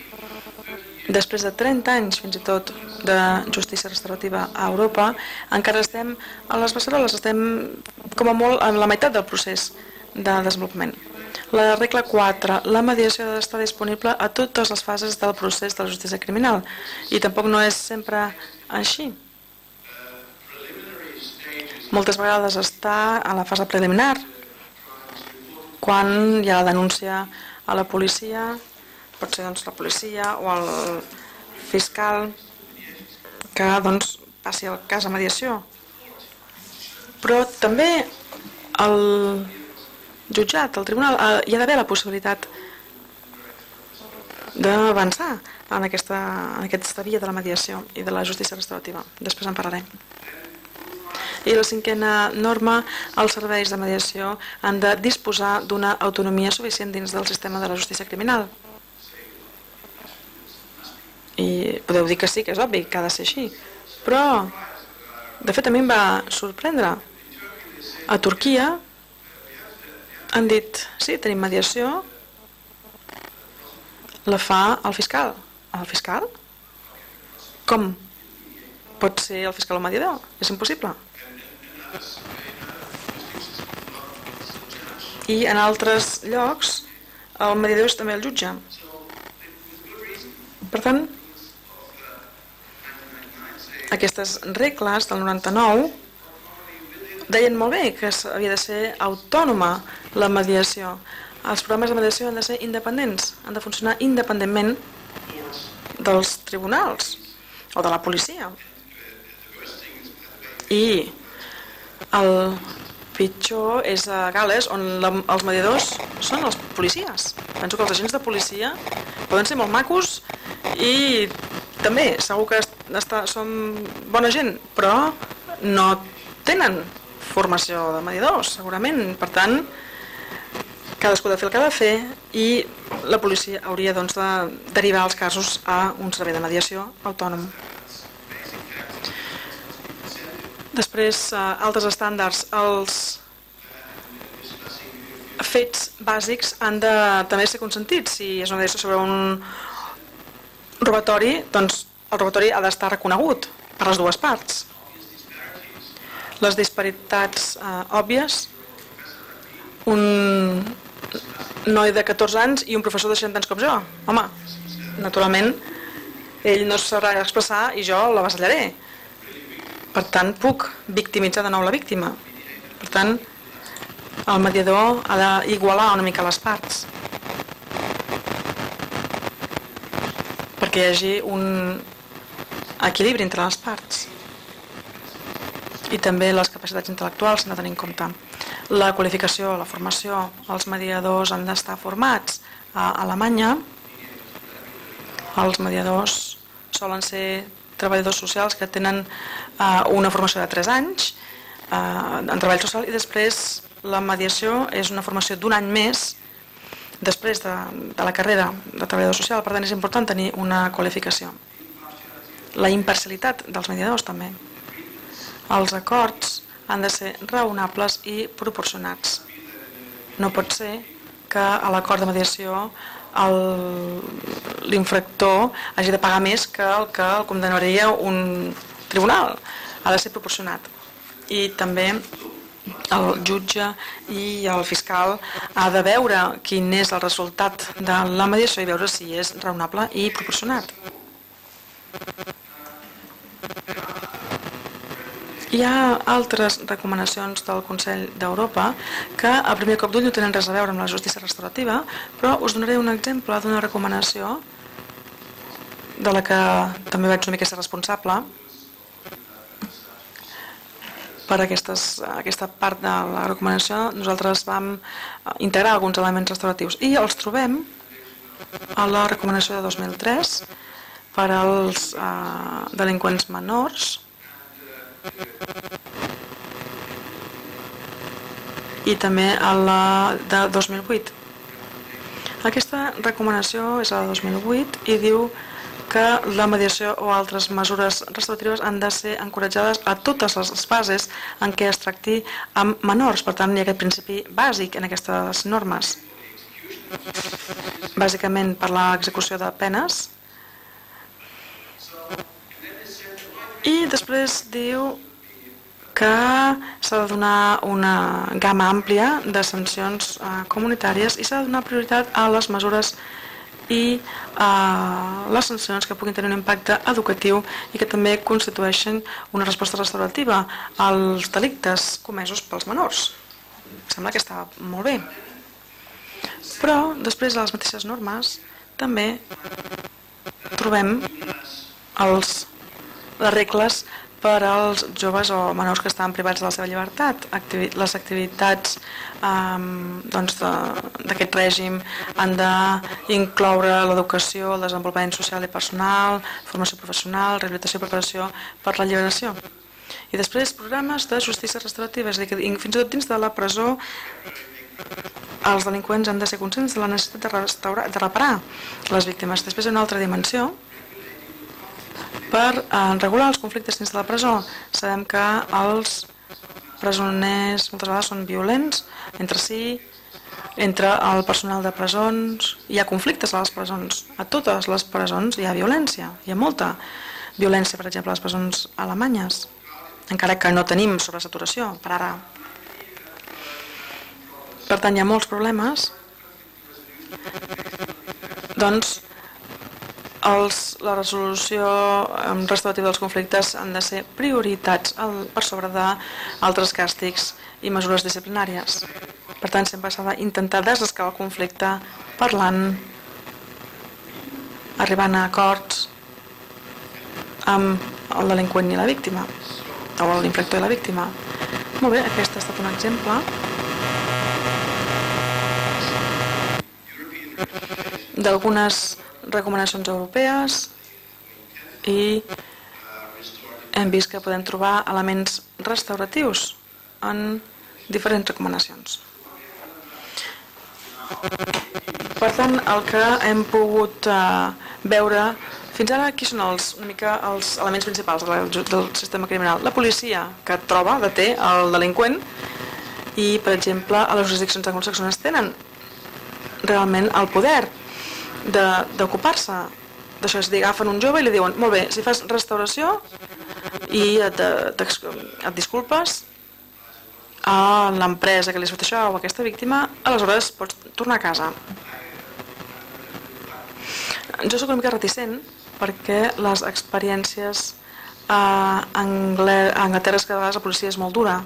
després de 30 anys fins i tot de justícia restaurativa a Europa, encara estem a les beceroles, estem com a molt en la meitat del procés de desenvolupament. La regla 4. La mediació ha d'estar disponible a totes les fases del procés de la justícia criminal i tampoc no és sempre així. Moltes vegades està a la fase preliminar, quan hi ha la denúncia a la policia pot ser doncs, la policia o el fiscal que doncs, passi el cas a mediació. Però també el jutjat, el tribunal, eh, hi ha d'haver la possibilitat d'avançar en aquesta, en aquesta via de la mediació i de la justícia restaurativa. Després en parlarem. I la cinquena norma, els serveis de mediació han de disposar d'una autonomia suficient dins del sistema de la justícia criminal. I podeu dir que sí, que és obvi, que ha de ser així. Però, de fet, a mi em va sorprendre. A Turquia han dit, sí, tenim mediació, la fa el fiscal. El fiscal? Com? Pot ser el fiscal o mediador? És impossible. I en altres llocs el mediador és també el jutge. Per tant, aquestes regles del 99 deien molt bé que havia de ser autònoma la mediació. Els programes de mediació han de ser independents, han de funcionar independentment dels tribunals o de la policia. I el pitjor és a Gales, on la, els mediadors són els policies. Penso que els agents de policia poden ser molt macos i també segur que està, som bona gent, però no tenen formació de mediadors, segurament. Per tant, cadascú ha de fer el que ha de fer i la policia hauria doncs, de derivar els casos a un servei de mediació autònom. Després, eh, altres estàndards. Els fets bàsics han de també ser consentits. Si és una mediació sobre un robatori, doncs el robatori ha d'estar reconegut per les dues parts. Les disparitats eh, òbvies, un noi de 14 anys i un professor de 60 anys com jo. Home, naturalment, ell no sabrà expressar i jo la vasallaré. Per tant, puc victimitzar de nou la víctima. Per tant, el mediador ha d'igualar una mica les parts. Perquè hi hagi un, equilibri entre les parts i també les capacitats intel·lectuals s'han de tenir en compte. La qualificació, la formació, els mediadors han d'estar formats a Alemanya. Els mediadors solen ser treballadors socials que tenen eh, una formació de 3 anys eh, en treball social i després la mediació és una formació d'un any més després de, de la carrera de treballador social, per tant és important tenir una qualificació la imparcialitat dels mediadors també. Els acords han de ser raonables i proporcionats. No pot ser que a l'acord de mediació l'infractor hagi de pagar més que el que el condemnaria un tribunal. Ha de ser proporcionat. I també el jutge i el fiscal ha de veure quin és el resultat de la mediació i veure si és raonable i proporcionat. Hi ha altres recomanacions del Consell d'Europa que a primer cop d'ull no tenen res a veure amb la justícia restaurativa, però us donaré un exemple d'una recomanació de la que també vaig una mica ser responsable per aquestes, aquesta part de la recomanació nosaltres vam integrar alguns elements restauratius i els trobem a la recomanació de 2003 per als eh, delinqüents menors i també a la de 2008. Aquesta recomanació és la de 2008 i diu que la mediació o altres mesures restauratives han de ser encoratjades a totes les fases en què es tracti amb menors. Per tant, hi ha aquest principi bàsic en aquestes normes. Bàsicament per l'execució de penes. I després diu que s'ha de donar una gamma àmplia de sancions eh, comunitàries i s'ha de donar prioritat a les mesures i uh, les sancions que puguin tenir un impacte educatiu i que també constitueixen una resposta restaurativa als delictes comesos pels menors. Sembla que està molt bé. Però després de les mateixes normes també trobem els, les regles per als joves o menors que estan privats de la seva llibertat. Activi les activitats um, d'aquest doncs règim han d'incloure l'educació, el desenvolupament social i personal, formació professional, rehabilitació i preparació per la lliberació. I després programes de justícia restaurativa, és a dir, que fins i tot dins de la presó els delinqüents han de ser conscients de la necessitat de, restaurar, de reparar les víctimes. Després hi ha una altra dimensió, per eh, regular els conflictes dins de la presó. Sabem que els presoners moltes vegades són violents entre si, entre el personal de presons, hi ha conflictes a les presons. A totes les presons hi ha violència, hi ha molta violència, per exemple, a les presons alemanyes, encara que no tenim sobresaturació per ara. Per tant, hi ha molts problemes. Doncs els, la resolució restaurativa dels conflictes han de ser prioritats el, per sobre d'altres càstigs i mesures disciplinàries. Per tant, sempre s'ha d'intentar desescar el conflicte parlant, arribant a acords amb el delinqüent i la víctima, o l'infractor i la víctima. Molt bé, aquest ha estat un exemple. d'algunes recomanacions europees i hem vist que podem trobar elements restauratius en diferents recomanacions. Per tant, el que hem pogut eh, veure fins ara, qui són els, una mica els elements principals del, del sistema criminal? La policia, que troba, deté el delinqüent, i, per exemple, a les jurisdiccions anglosaxones tenen realment el poder d'ocupar-se d'això, és a dir, agafen un jove i li diuen molt bé, si fas restauració i et, et, et disculpes a l'empresa que li has fet això o a aquesta víctima, aleshores pots tornar a casa. Jo sóc una mica reticent perquè les experiències a, Anglaterra és que a vegades la policia és molt dura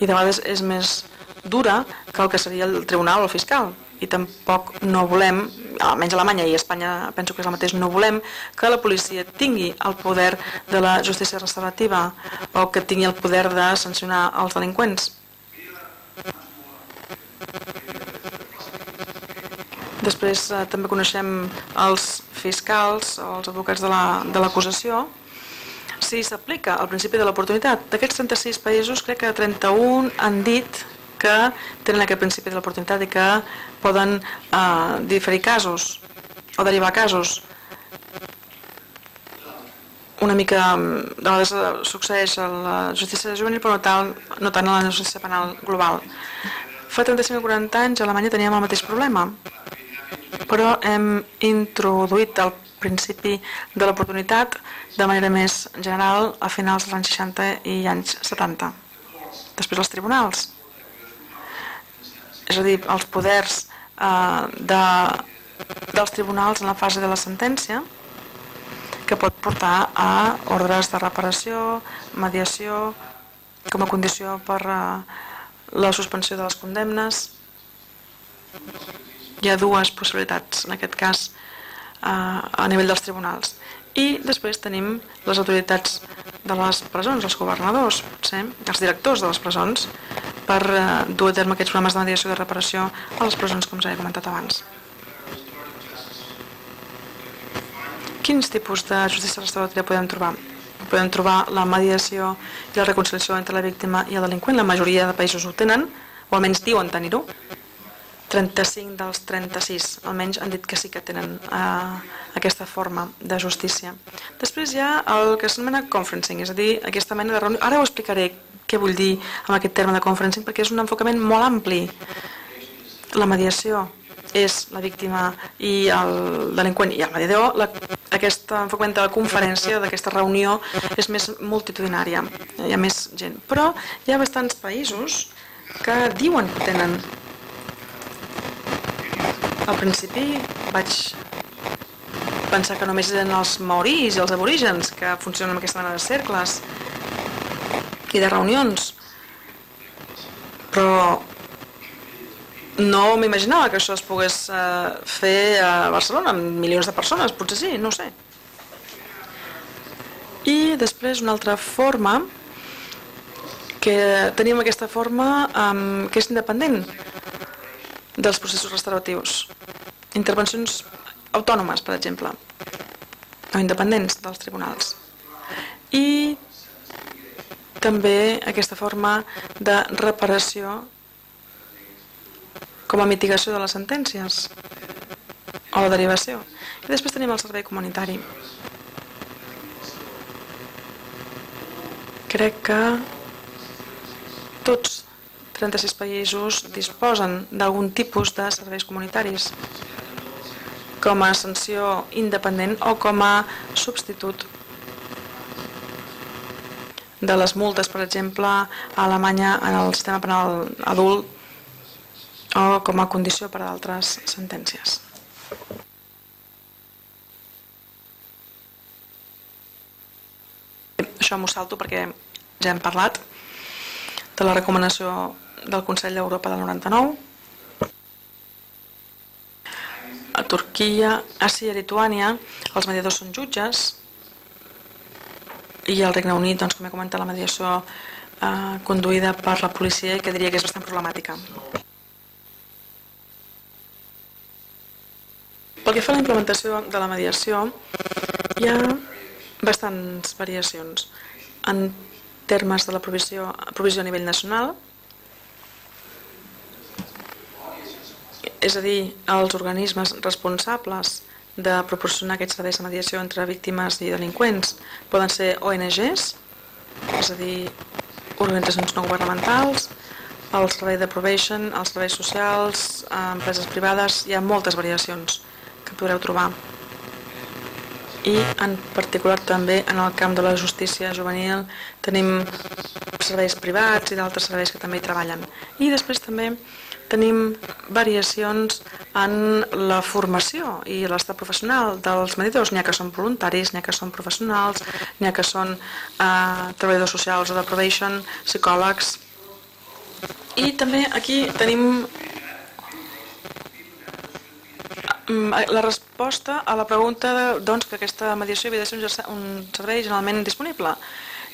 i de vegades és més dura que el que seria el tribunal o el fiscal i tampoc no volem, almenys a Alemanya i a Espanya penso que és el mateix, no volem que la policia tingui el poder de la justícia restaurativa o que tingui el poder de sancionar els delinqüents. Després eh, també coneixem els fiscals o els advocats de l'acusació. La, si s'aplica el principi de l'oportunitat, d'aquests 36 països crec que 31 han dit que tenen aquest principi de l'oportunitat i que poden eh, diferir casos o derivar casos. Una mica, de vegades eh, succeeix a la justícia juvenil, però no, tal, no tant a la justícia penal global. Fa 35 o 40 anys a Alemanya teníem el mateix problema, però hem introduït el principi de l'oportunitat de manera més general a finals dels anys 60 i anys 70. Després els tribunals. És a dir, els poders eh, de, dels tribunals en la fase de la sentència que pot portar a ordres de reparació, mediació, com a condició per eh, la suspensió de les condemnes. Hi ha dues possibilitats, en aquest cas, eh, a nivell dels tribunals. I després tenim les autoritats de les presons, els governadors, potser, els directors de les presons, per eh, dur a terme aquests programes de mediació i de reparació a les presons, com ja he comentat abans. Quins tipus de justícia restaurativa podem trobar? Podem trobar la mediació i la reconciliació entre la víctima i el delinqüent. La majoria de països ho tenen, o almenys diuen tenir-ho. 35 dels 36 almenys han dit que sí que tenen eh, aquesta forma de justícia. Després hi ha el que s'anomena conferencing, és a dir, aquesta mena de reunió. Ara ho explicaré què vull dir amb aquest terme de conferencing, perquè és un enfocament molt ampli. La mediació és la víctima i el delinqüent i el mediador, la, aquest enfocament de la conferència, d'aquesta reunió, és més multitudinària, hi ha més gent. Però hi ha bastants països que diuen que tenen al principi vaig pensar que només eren els maoris i els aborígens que funcionen amb aquesta mena de cercles i de reunions. Però no m'imaginava que això es pogués eh, fer a Barcelona amb milions de persones, potser sí, no sé. I després una altra forma que tenim aquesta forma que és independent dels processos restauratius. Intervencions autònomes, per exemple, o independents dels tribunals. I també aquesta forma de reparació com a mitigació de les sentències o la derivació. I després tenim el servei comunitari. Crec que tots 36 països disposen d'algun tipus de serveis comunitaris com a sanció independent o com a substitut de les multes, per exemple, a Alemanya en el sistema penal adult o com a condició per a altres sentències. Això m'ho salto perquè ja hem parlat de la recomanació del Consell d'Europa del 99, a Turquia, Àsia i Lituània els mediadors són jutges i al Regne Unit, doncs, com he comentat, la mediació eh, conduïda per la policia que diria que és bastant problemàtica. Pel que fa a la implementació de la mediació, hi ha bastants variacions. En termes de la provisió, provisió a nivell nacional, és a dir, els organismes responsables de proporcionar aquests serveis de mediació entre víctimes i delinqüents poden ser ONGs, és a dir, organitzacions no governamentals, el servei de probation, els serveis socials, eh, empreses privades, hi ha moltes variacions que podreu trobar. I en particular també en el camp de la justícia juvenil tenim serveis privats i d'altres serveis que també hi treballen. I després també tenim variacions en la formació i l'estat professional dels medidors. N'hi ha que són voluntaris, n'hi ha que són professionals, n'hi ha que són eh, treballadors socials o de probation, psicòlegs. I també aquí tenim mm, la resposta a la pregunta doncs, que aquesta mediació havia de ser un servei generalment disponible.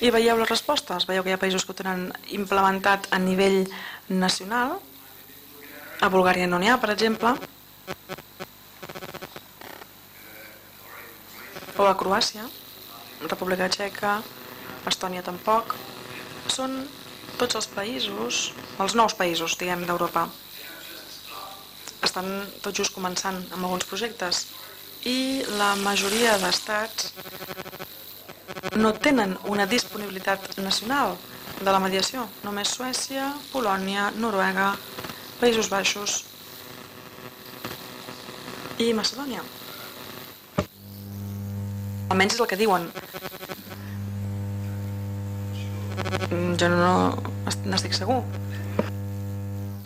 I veieu les respostes, veieu que hi ha països que ho tenen implementat a nivell nacional, a Bulgària no n'hi ha, per exemple, o a Croàcia, República Txeca, Estònia tampoc. Són tots els països, els nous països, diguem, d'Europa. Estan tot just començant amb alguns projectes i la majoria d'estats no tenen una disponibilitat nacional de la mediació. Només Suècia, Polònia, Noruega, Països Baixos i Macedònia. Almenys és el que diuen. Mm, Jo no n'estic segur.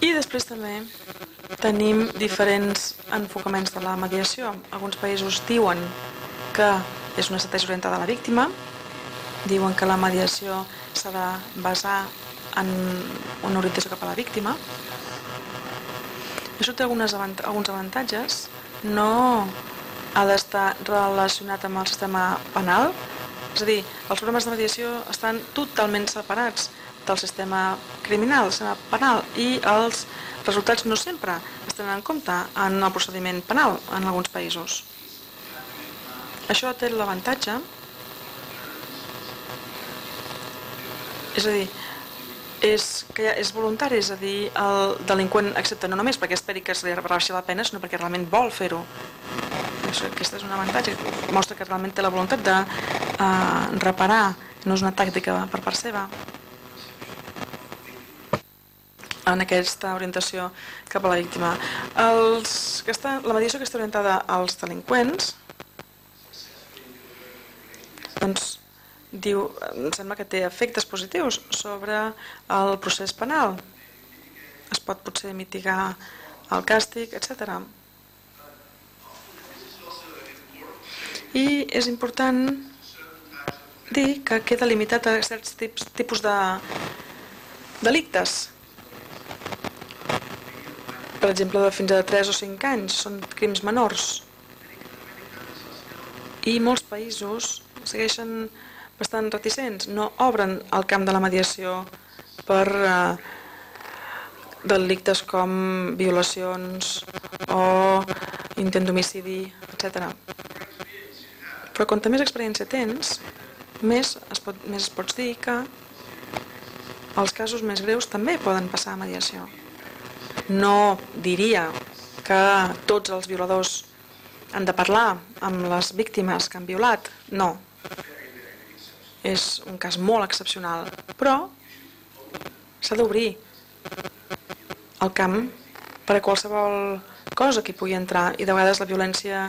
I després també tenim diferents enfocaments de la mediació. Alguns països diuen que és una estratègia orientada a la víctima, diuen que la mediació s'ha de basar en una orientació cap a la víctima. Això té algunes alguns avantatges. No ha d'estar relacionat amb el sistema penal, és a dir, els programes de mediació estan totalment separats del sistema criminal, del sistema penal, i els resultats no sempre es tenen en compte en el procediment penal en alguns països. Això té l'avantatge, és a dir, és, que és voluntari, és a dir, el delinqüent accepta no només perquè esperi que se li la pena, sinó perquè realment vol fer-ho. Això, aquesta és un avantatge, mostra que realment té la voluntat de uh, reparar, no és una tàctica per part seva en aquesta orientació cap a la víctima. Els que està, la mediació que està orientada als delinqüents doncs, diu, em sembla que té efectes positius sobre el procés penal. Es pot potser mitigar el càstig, etc. I és important dir que queda limitat a certs tips, tipus de delictes. Per exemple, de fins a 3 o 5 anys, són crims menors. I molts països segueixen bastant reticents, no obren el camp de la mediació per eh, delictes com violacions o intent d'homicidi, etc. Però quanta més experiència tens, més es, pot, més es pots dir que els casos més greus també poden passar a mediació. No diria que tots els violadors han de parlar amb les víctimes que han violat, no. És un cas molt excepcional, però s'ha d'obrir el camp per a qualsevol cosa que hi pugui entrar i de vegades la violència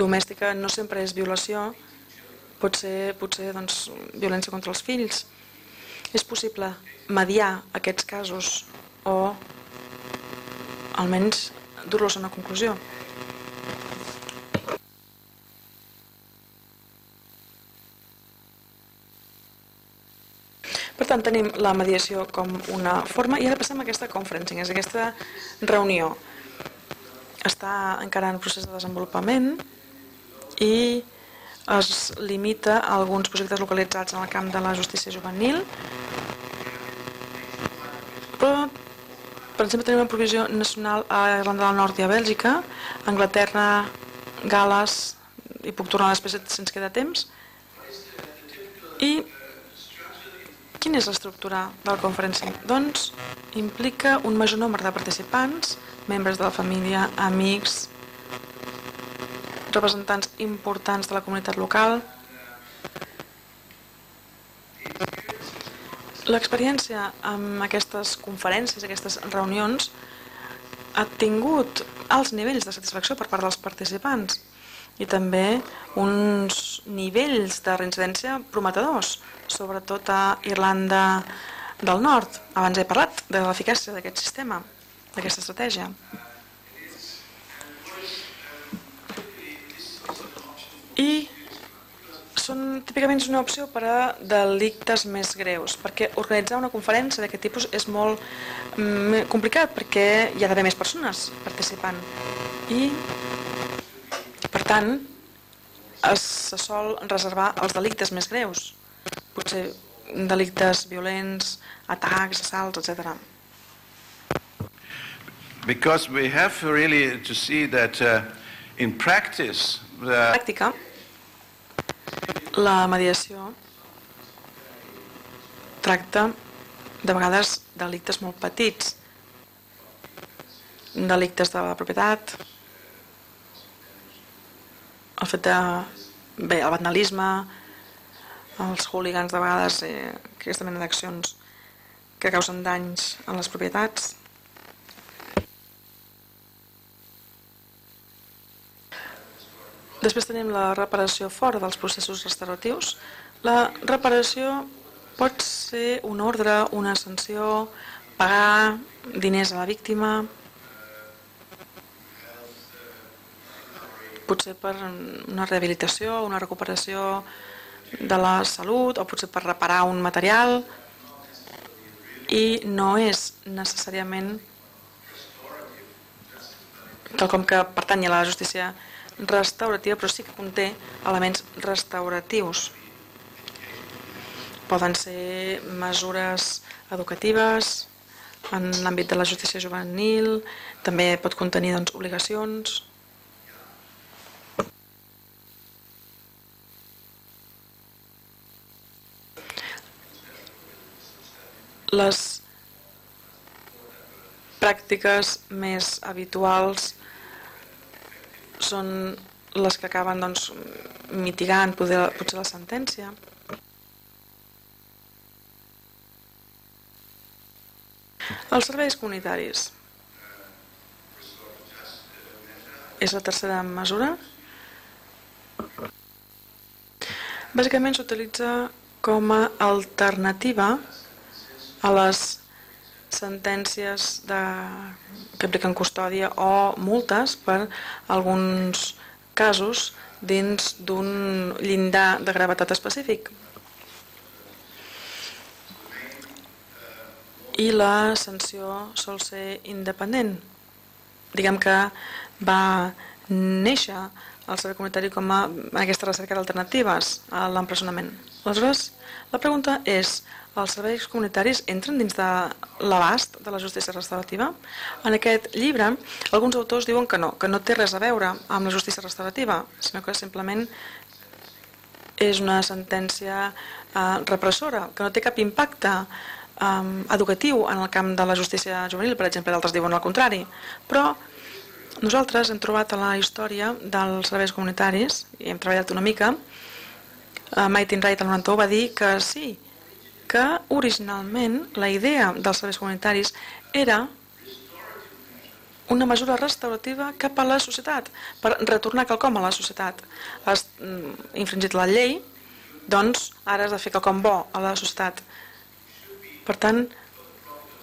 domèstica no sempre és violació, pot ser potser doncs, violència contra els fills. És possible mediar aquests casos o almenys dur-los a una conclusió. Per tant, tenim la mediació com una forma? I ara passem a aquesta conferencing, és aquesta reunió. Està encara en procés de desenvolupament i es limita a alguns projectes localitzats en el camp de la justícia juvenil, però, per exemple, tenim una provisió nacional a Irlanda del Nord i a Bèlgica, Anglaterra, Gales, i puc tornar després si ens queda temps, i Quina és l'estructura del conferencing? Doncs implica un major nombre de participants, membres de la família, amics, representants importants de la comunitat local. L'experiència amb aquestes conferències, aquestes reunions, ha tingut alts nivells de satisfacció per part dels participants i també uns nivells de reincidència prometedors, sobretot a Irlanda del Nord. Abans he parlat de l'eficàcia d'aquest sistema, d'aquesta estratègia. I són típicament una opció per a delictes més greus, perquè organitzar una conferència d'aquest tipus és molt mm, complicat, perquè hi ha d'haver més persones participant. I per tant, es, se sol reservar els delictes més greus, potser delictes violents, atacs, assalts, etc. Because we have really to see that uh, in practice, the Pràctica, la mediació tracta de vegades delictes molt petits, delictes de la propietat, el fet de... bé, el vandalisme, els hooligans de vegades, eh, aquesta mena d'accions que causen danys a les propietats. Després tenim la reparació fora dels processos restauratius. La reparació Pot ser un ordre, una sanció, pagar diners a la víctima, potser per una rehabilitació, una recuperació de la salut o potser per reparar un material i no és necessàriament com que pertany a la justícia restaurativa, però sí que conté elements restauratius. Poden ser mesures educatives en l'àmbit de la justícia juvenil, també pot contenir doncs, obligacions, les pràctiques més habituals són les que acaben doncs, mitigant poder, potser la sentència. Els serveis comunitaris. És la tercera mesura. Bàsicament s'utilitza com a alternativa a les sentències de, que apliquen custòdia o multes per alguns casos dins d'un llindar de gravetat específic. I la sanció sol ser independent. Diguem que va néixer el servei comunitari com a aquesta recerca d'alternatives a l'empresonament. Aleshores, la pregunta és, els serveis comunitaris entren dins de l'abast de la justícia restaurativa? En aquest llibre, alguns autors diuen que no, que no té res a veure amb la justícia restaurativa, sinó que simplement és una sentència eh, repressora, que no té cap impacte eh, educatiu en el camp de la justícia juvenil, per exemple, d'altres diuen el contrari. Però nosaltres hem trobat a la història dels serveis comunitaris, i hem treballat una mica, eh, Martin Wright el 91 va dir que sí, que originalment la idea dels serveis comunitaris era una mesura restaurativa cap a la societat, per retornar quelcom a la societat. Has mm, infringit la llei, doncs ara has de fer quelcom bo a la societat. Per tant,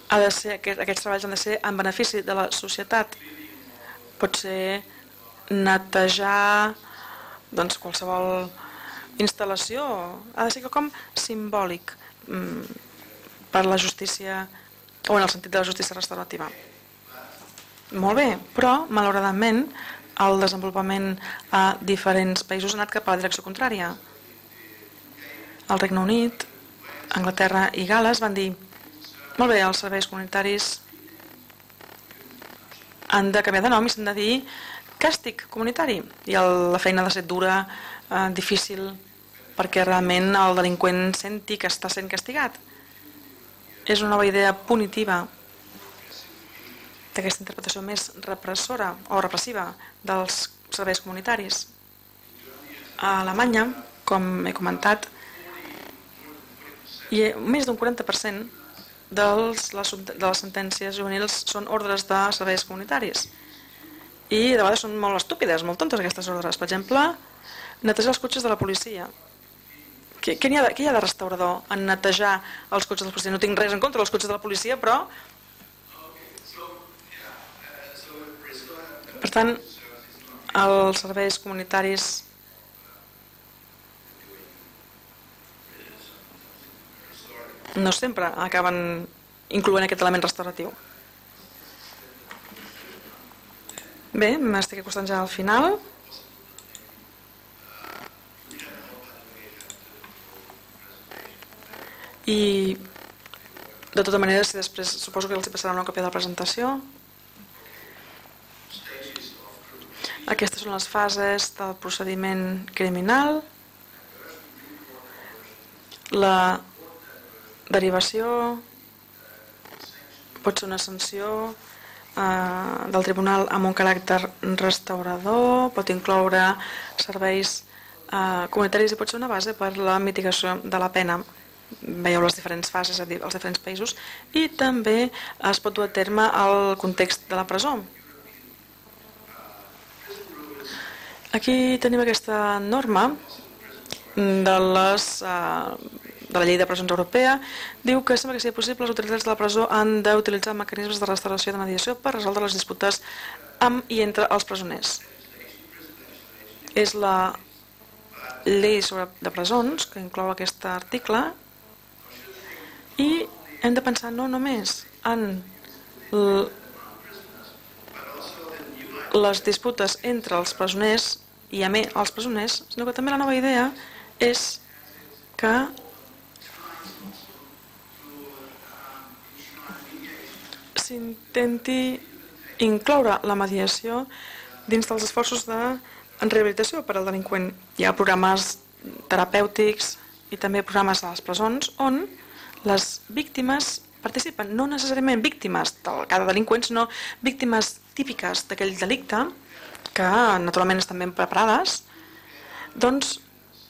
ha de ser, aquests treballs han de ser en benefici de la societat. Pot ser netejar doncs, qualsevol instal·lació, ha de ser quelcom simbòlic Mm, per la justícia o en el sentit de la justícia restaurativa. Molt bé, però malauradament el desenvolupament a diferents països ha anat cap a la direcció contrària. El Regne Unit, Anglaterra i Gales van dir molt bé, els serveis comunitaris han de canviar de nom i s'han de dir càstig comunitari i el, la feina ha de ser dura, eh, difícil, perquè realment el delinqüent senti que està sent castigat. És una nova idea punitiva d'aquesta interpretació més repressora o repressiva dels serveis comunitaris. A Alemanya, com he comentat, ha més d'un 40% dels, les, de les sentències juvenils són ordres de serveis comunitaris. I de vegades són molt estúpides, molt tontes aquestes ordres. Per exemple, netejar els cotxes de la policia. Què, què, hi ha de, què hi ha de restaurador en netejar els cotxes de la policia? No tinc res en contra dels cotxes de la policia, però... Per tant, els serveis comunitaris no sempre acaben incloent aquest element restauratiu. Bé, m'estic acostant ja al final. i de tota manera si després suposo que els passarà una còpia de la presentació aquestes són les fases del procediment criminal la derivació pot ser una sanció eh, del tribunal amb un caràcter restaurador, pot incloure serveis eh, comunitaris i pot ser una base per la mitigació de la pena veieu les diferents fases als diferents països i també es pot dur a terme el context de la presó. Aquí tenim aquesta norma de les, uh, de la llei de presons europea, diu que sempre que sigui possible els utilitzats de la presó han d'utilitzar mecanismes de restauració de mediació per resoldre les disputes amb i entre els presoners. És la llei sobre de presons que inclou aquest article i hem de pensar no només en les disputes entre els presoners i a més els presoners, sinó que també la nova idea és que s'intenti incloure la mediació dins dels esforços de rehabilitació per al delinqüent. Hi ha programes terapèutics i també programes a les presons on les víctimes participen, no necessàriament víctimes del cada delinqüent, sinó víctimes típiques d'aquell delicte, que naturalment estan ben preparades, doncs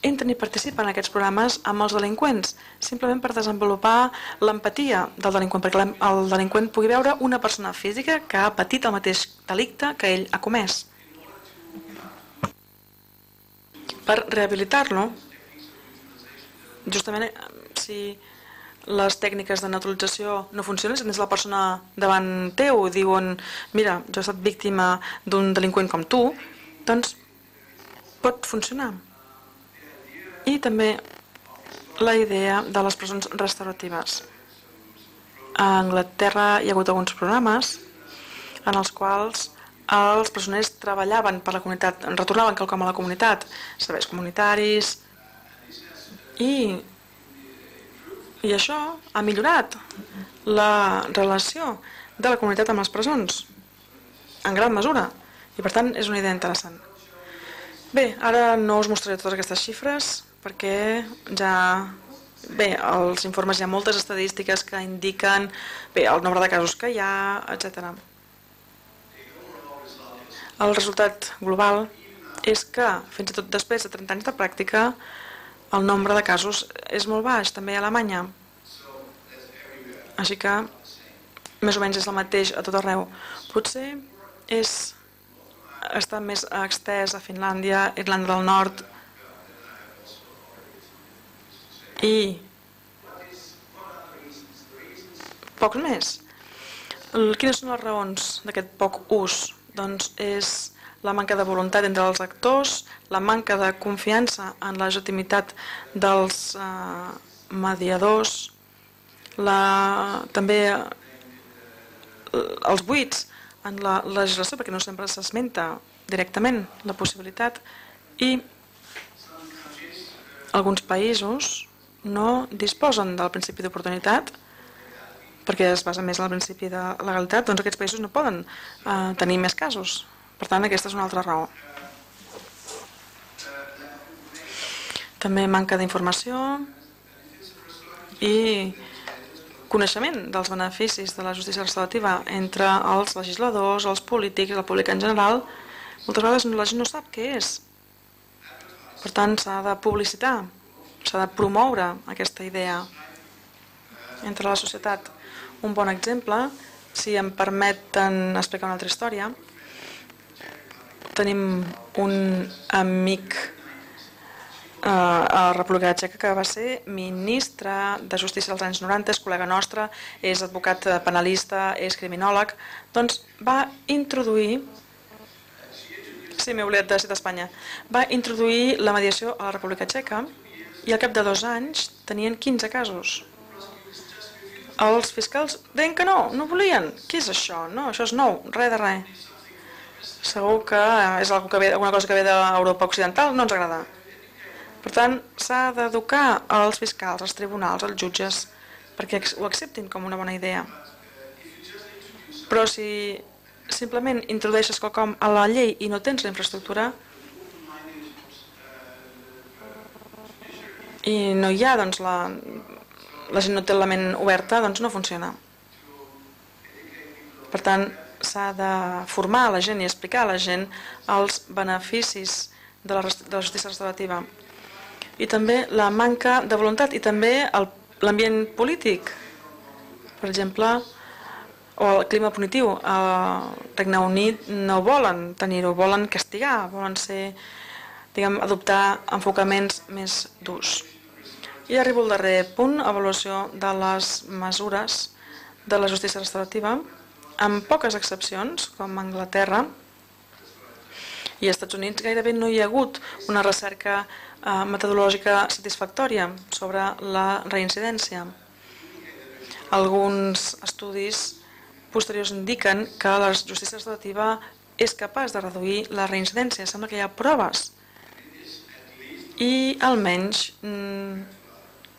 entren i participen en aquests programes amb els delinqüents, simplement per desenvolupar l'empatia del delinqüent, perquè el delinqüent pugui veure una persona física que ha patit el mateix delicte que ell ha comès. Per rehabilitar-lo, justament si les tècniques de naturalització no funcionen, si tens la persona davant teu i diuen mira, jo he estat víctima d'un delinqüent com tu, doncs pot funcionar. I també la idea de les presons restauratives. A Anglaterra hi ha hagut alguns programes en els quals els presoners treballaven per la comunitat, retornaven quelcom a la comunitat, serveis comunitaris, i i això ha millorat la relació de la comunitat amb les presons, en gran mesura, i per tant és una idea interessant. Bé, ara no us mostraré totes aquestes xifres perquè ja... Bé, els informes hi ha moltes estadístiques que indiquen bé, el nombre de casos que hi ha, etc. El resultat global és que, fins i tot després de 30 anys de pràctica, el nombre de casos és molt baix, també a Alemanya. Així que més o menys és el mateix a tot arreu. Potser és, està més extès a Finlàndia, Irlanda del Nord i pocs més. Quines són les raons d'aquest poc ús? Doncs és la manca de voluntat entre els actors, la manca de confiança en la legitimitat dels eh, mediadors, la, també eh, els buits en la legislació, perquè no sempre s'esmenta directament la possibilitat, i alguns països no disposen del principi d'oportunitat perquè es basa més en el principi de legalitat, doncs aquests països no poden eh, tenir més casos per tant, aquesta és una altra raó. També manca d'informació i coneixement dels beneficis de la justícia restaurativa entre els legisladors, els polítics, el públic en general. Moltes vegades la gent no sap què és. Per tant, s'ha de publicitar, s'ha de promoure aquesta idea entre la societat. Un bon exemple, si em permeten explicar una altra història, tenim un amic eh, a la República Txeca que va ser ministre de Justícia als anys 90, és col·lega nostre, és advocat penalista, és criminòleg, doncs va introduir sí, m'he oblidat de ser d'Espanya, va introduir la mediació a la República Txeca i al cap de dos anys tenien 15 casos. Els fiscals deien que no, no volien. Què és això? No, això és nou, res de res segur que és alguna, cosa que ve d'Europa Occidental, no ens agrada. Per tant, s'ha d'educar als fiscals, als tribunals, als jutges, perquè ho acceptin com una bona idea. Però si simplement introdueixes quelcom a la llei i no tens la infraestructura i no hi ha, doncs, la, la gent no té la ment oberta, doncs no funciona. Per tant, s'ha de formar la gent i explicar a la gent els beneficis de la, de la justícia restaurativa. I també la manca de voluntat i també l'ambient polític. Per exemple, o el clima punitiu. Al Regne Unit no volen tenir-ho, volen castigar, volen ser, diguem, adoptar enfocaments més durs. I arribo al darrer punt, avaluació de les mesures de la justícia restaurativa, amb poques excepcions, com Anglaterra i als Estats Units, gairebé no hi ha hagut una recerca eh, metodològica satisfactòria sobre la reincidència. Alguns estudis posteriors indiquen que la justícia restaurativa és capaç de reduir la reincidència. Sembla que hi ha proves i almenys mm,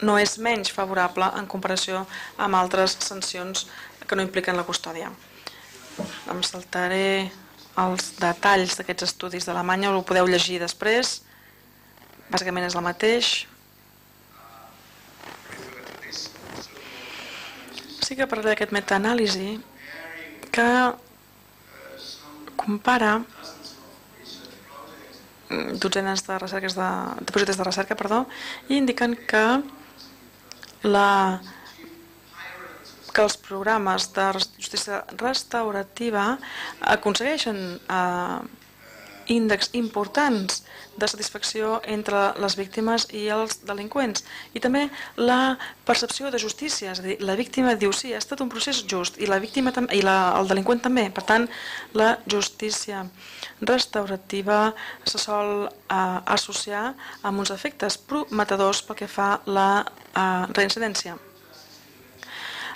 no és menys favorable en comparació amb altres sancions que no impliquen la custòdia. Em saltaré els detalls d'aquests estudis d'Alemanya, ho podeu llegir després, bàsicament és el mateix. Sí que parlaré d'aquest metaanàlisi que compara dotzenes de, recerques de, de projectes de recerca perdó, i indiquen que, la, que els programes de justícia restaurativa aconsegueixen eh, índexs importants de satisfacció entre les víctimes i els delinqüents. I també la percepció de justícia, és a dir, la víctima diu sí, ha estat un procés just i la víctima i la, el delinqüent també. Per tant, la justícia restaurativa se sol eh, associar amb uns efectes prometedors pel que fa la eh, reincidència.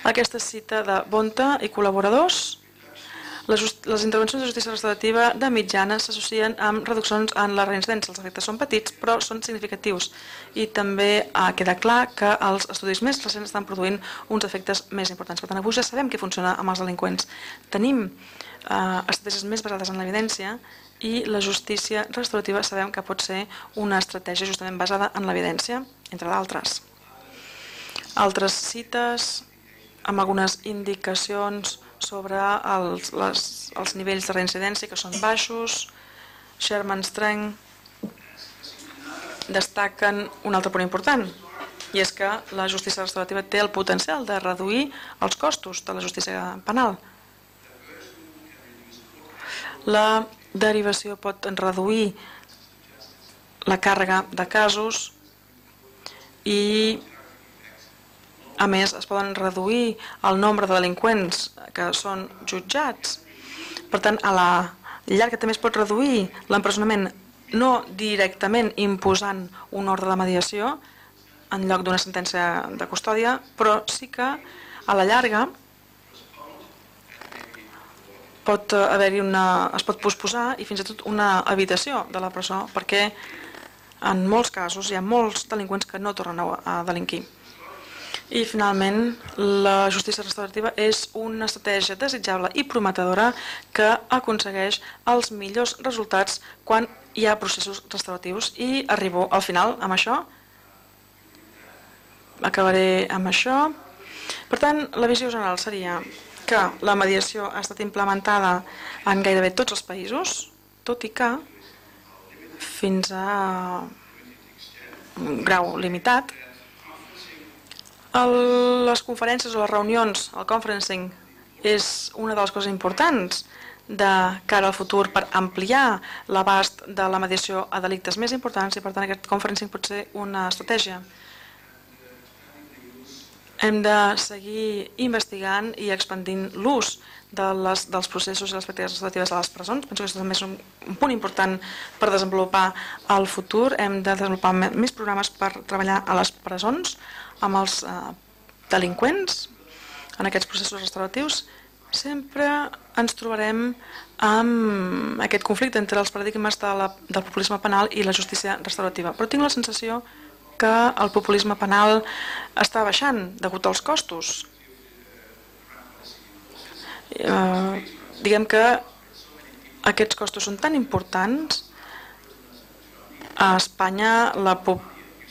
Aquesta cita de Bonta i col·laboradors les, les intervencions de justícia restaurativa de mitjana s'associen amb reduccions en la reincidència. Els efectes són petits, però són significatius. I també eh, queda clar que els estudis més recents estan produint uns efectes més importants. Per tant, avui ja sabem què funciona amb els delinqüents. Tenim eh, estratègies més basades en l'evidència i la justícia restaurativa sabem que pot ser una estratègia justament basada en l'evidència, entre d'altres. Altres cites amb algunes indicacions sobre els, les, els nivells de reincidència que són baixos. Sherman Strang destaquen un altre punt important i és que la justícia restaurativa té el potencial de reduir els costos de la justícia penal. La derivació pot reduir la càrrega de casos i a més, es poden reduir el nombre de delinqüents que són jutjats. Per tant, a la llarga també es pot reduir l'empresonament no directament imposant un ordre de mediació en lloc d'una sentència de custòdia, però sí que a la llarga pot haver-hi una, es pot posposar i fins i tot una habitació de la presó perquè en molts casos hi ha molts delinqüents que no tornen a delinquir. I finalment, la justícia restaurativa és una estratègia desitjable i prometedora que aconsegueix els millors resultats quan hi ha processos restauratius. I arribo al final amb això. Acabaré amb això. Per tant, la visió general seria que la mediació ha estat implementada en gairebé tots els països, tot i que fins a un grau limitat el, les conferències o les reunions, el conferencing, és una de les coses importants de cara al futur per ampliar l'abast de la mediació a delictes més importants i per tant aquest conferencing pot ser una estratègia. Hem de seguir investigant i expandint l'ús de les, dels processos i les pràctiques legislatives a les presons. Penso que és també un, un punt important per desenvolupar el futur. Hem de desenvolupar més programes per treballar a les presons amb els eh, delinqüents en aquests processos restauratius. Sempre ens trobarem amb aquest conflicte entre els paradigmes de la, del populisme penal i la justícia restaurativa. Però tinc la sensació que el populisme penal està baixant degut als costos eh, diguem que aquests costos són tan importants a Espanya la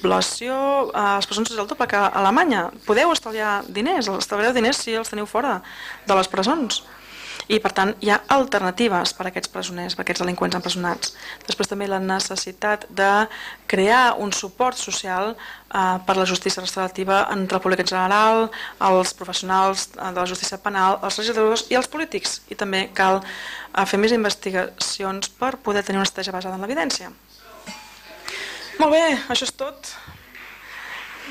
població a les presons és el doble que a Alemanya podeu estalviar diners, estalviareu diners si els teniu fora de les presons i per tant hi ha alternatives per a aquests presoners, per a aquests delinqüents empresonats. Després també la necessitat de crear un suport social eh, per la justícia restaurativa entre el públic en general, els professionals eh, de la justícia penal, els legisladors i els polítics. I també cal eh, fer més investigacions per poder tenir una estratègia basada en l'evidència. Molt bé, això és tot.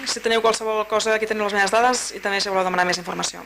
Si teniu qualsevol cosa, aquí teniu les meves dades i també si voleu demanar més informació.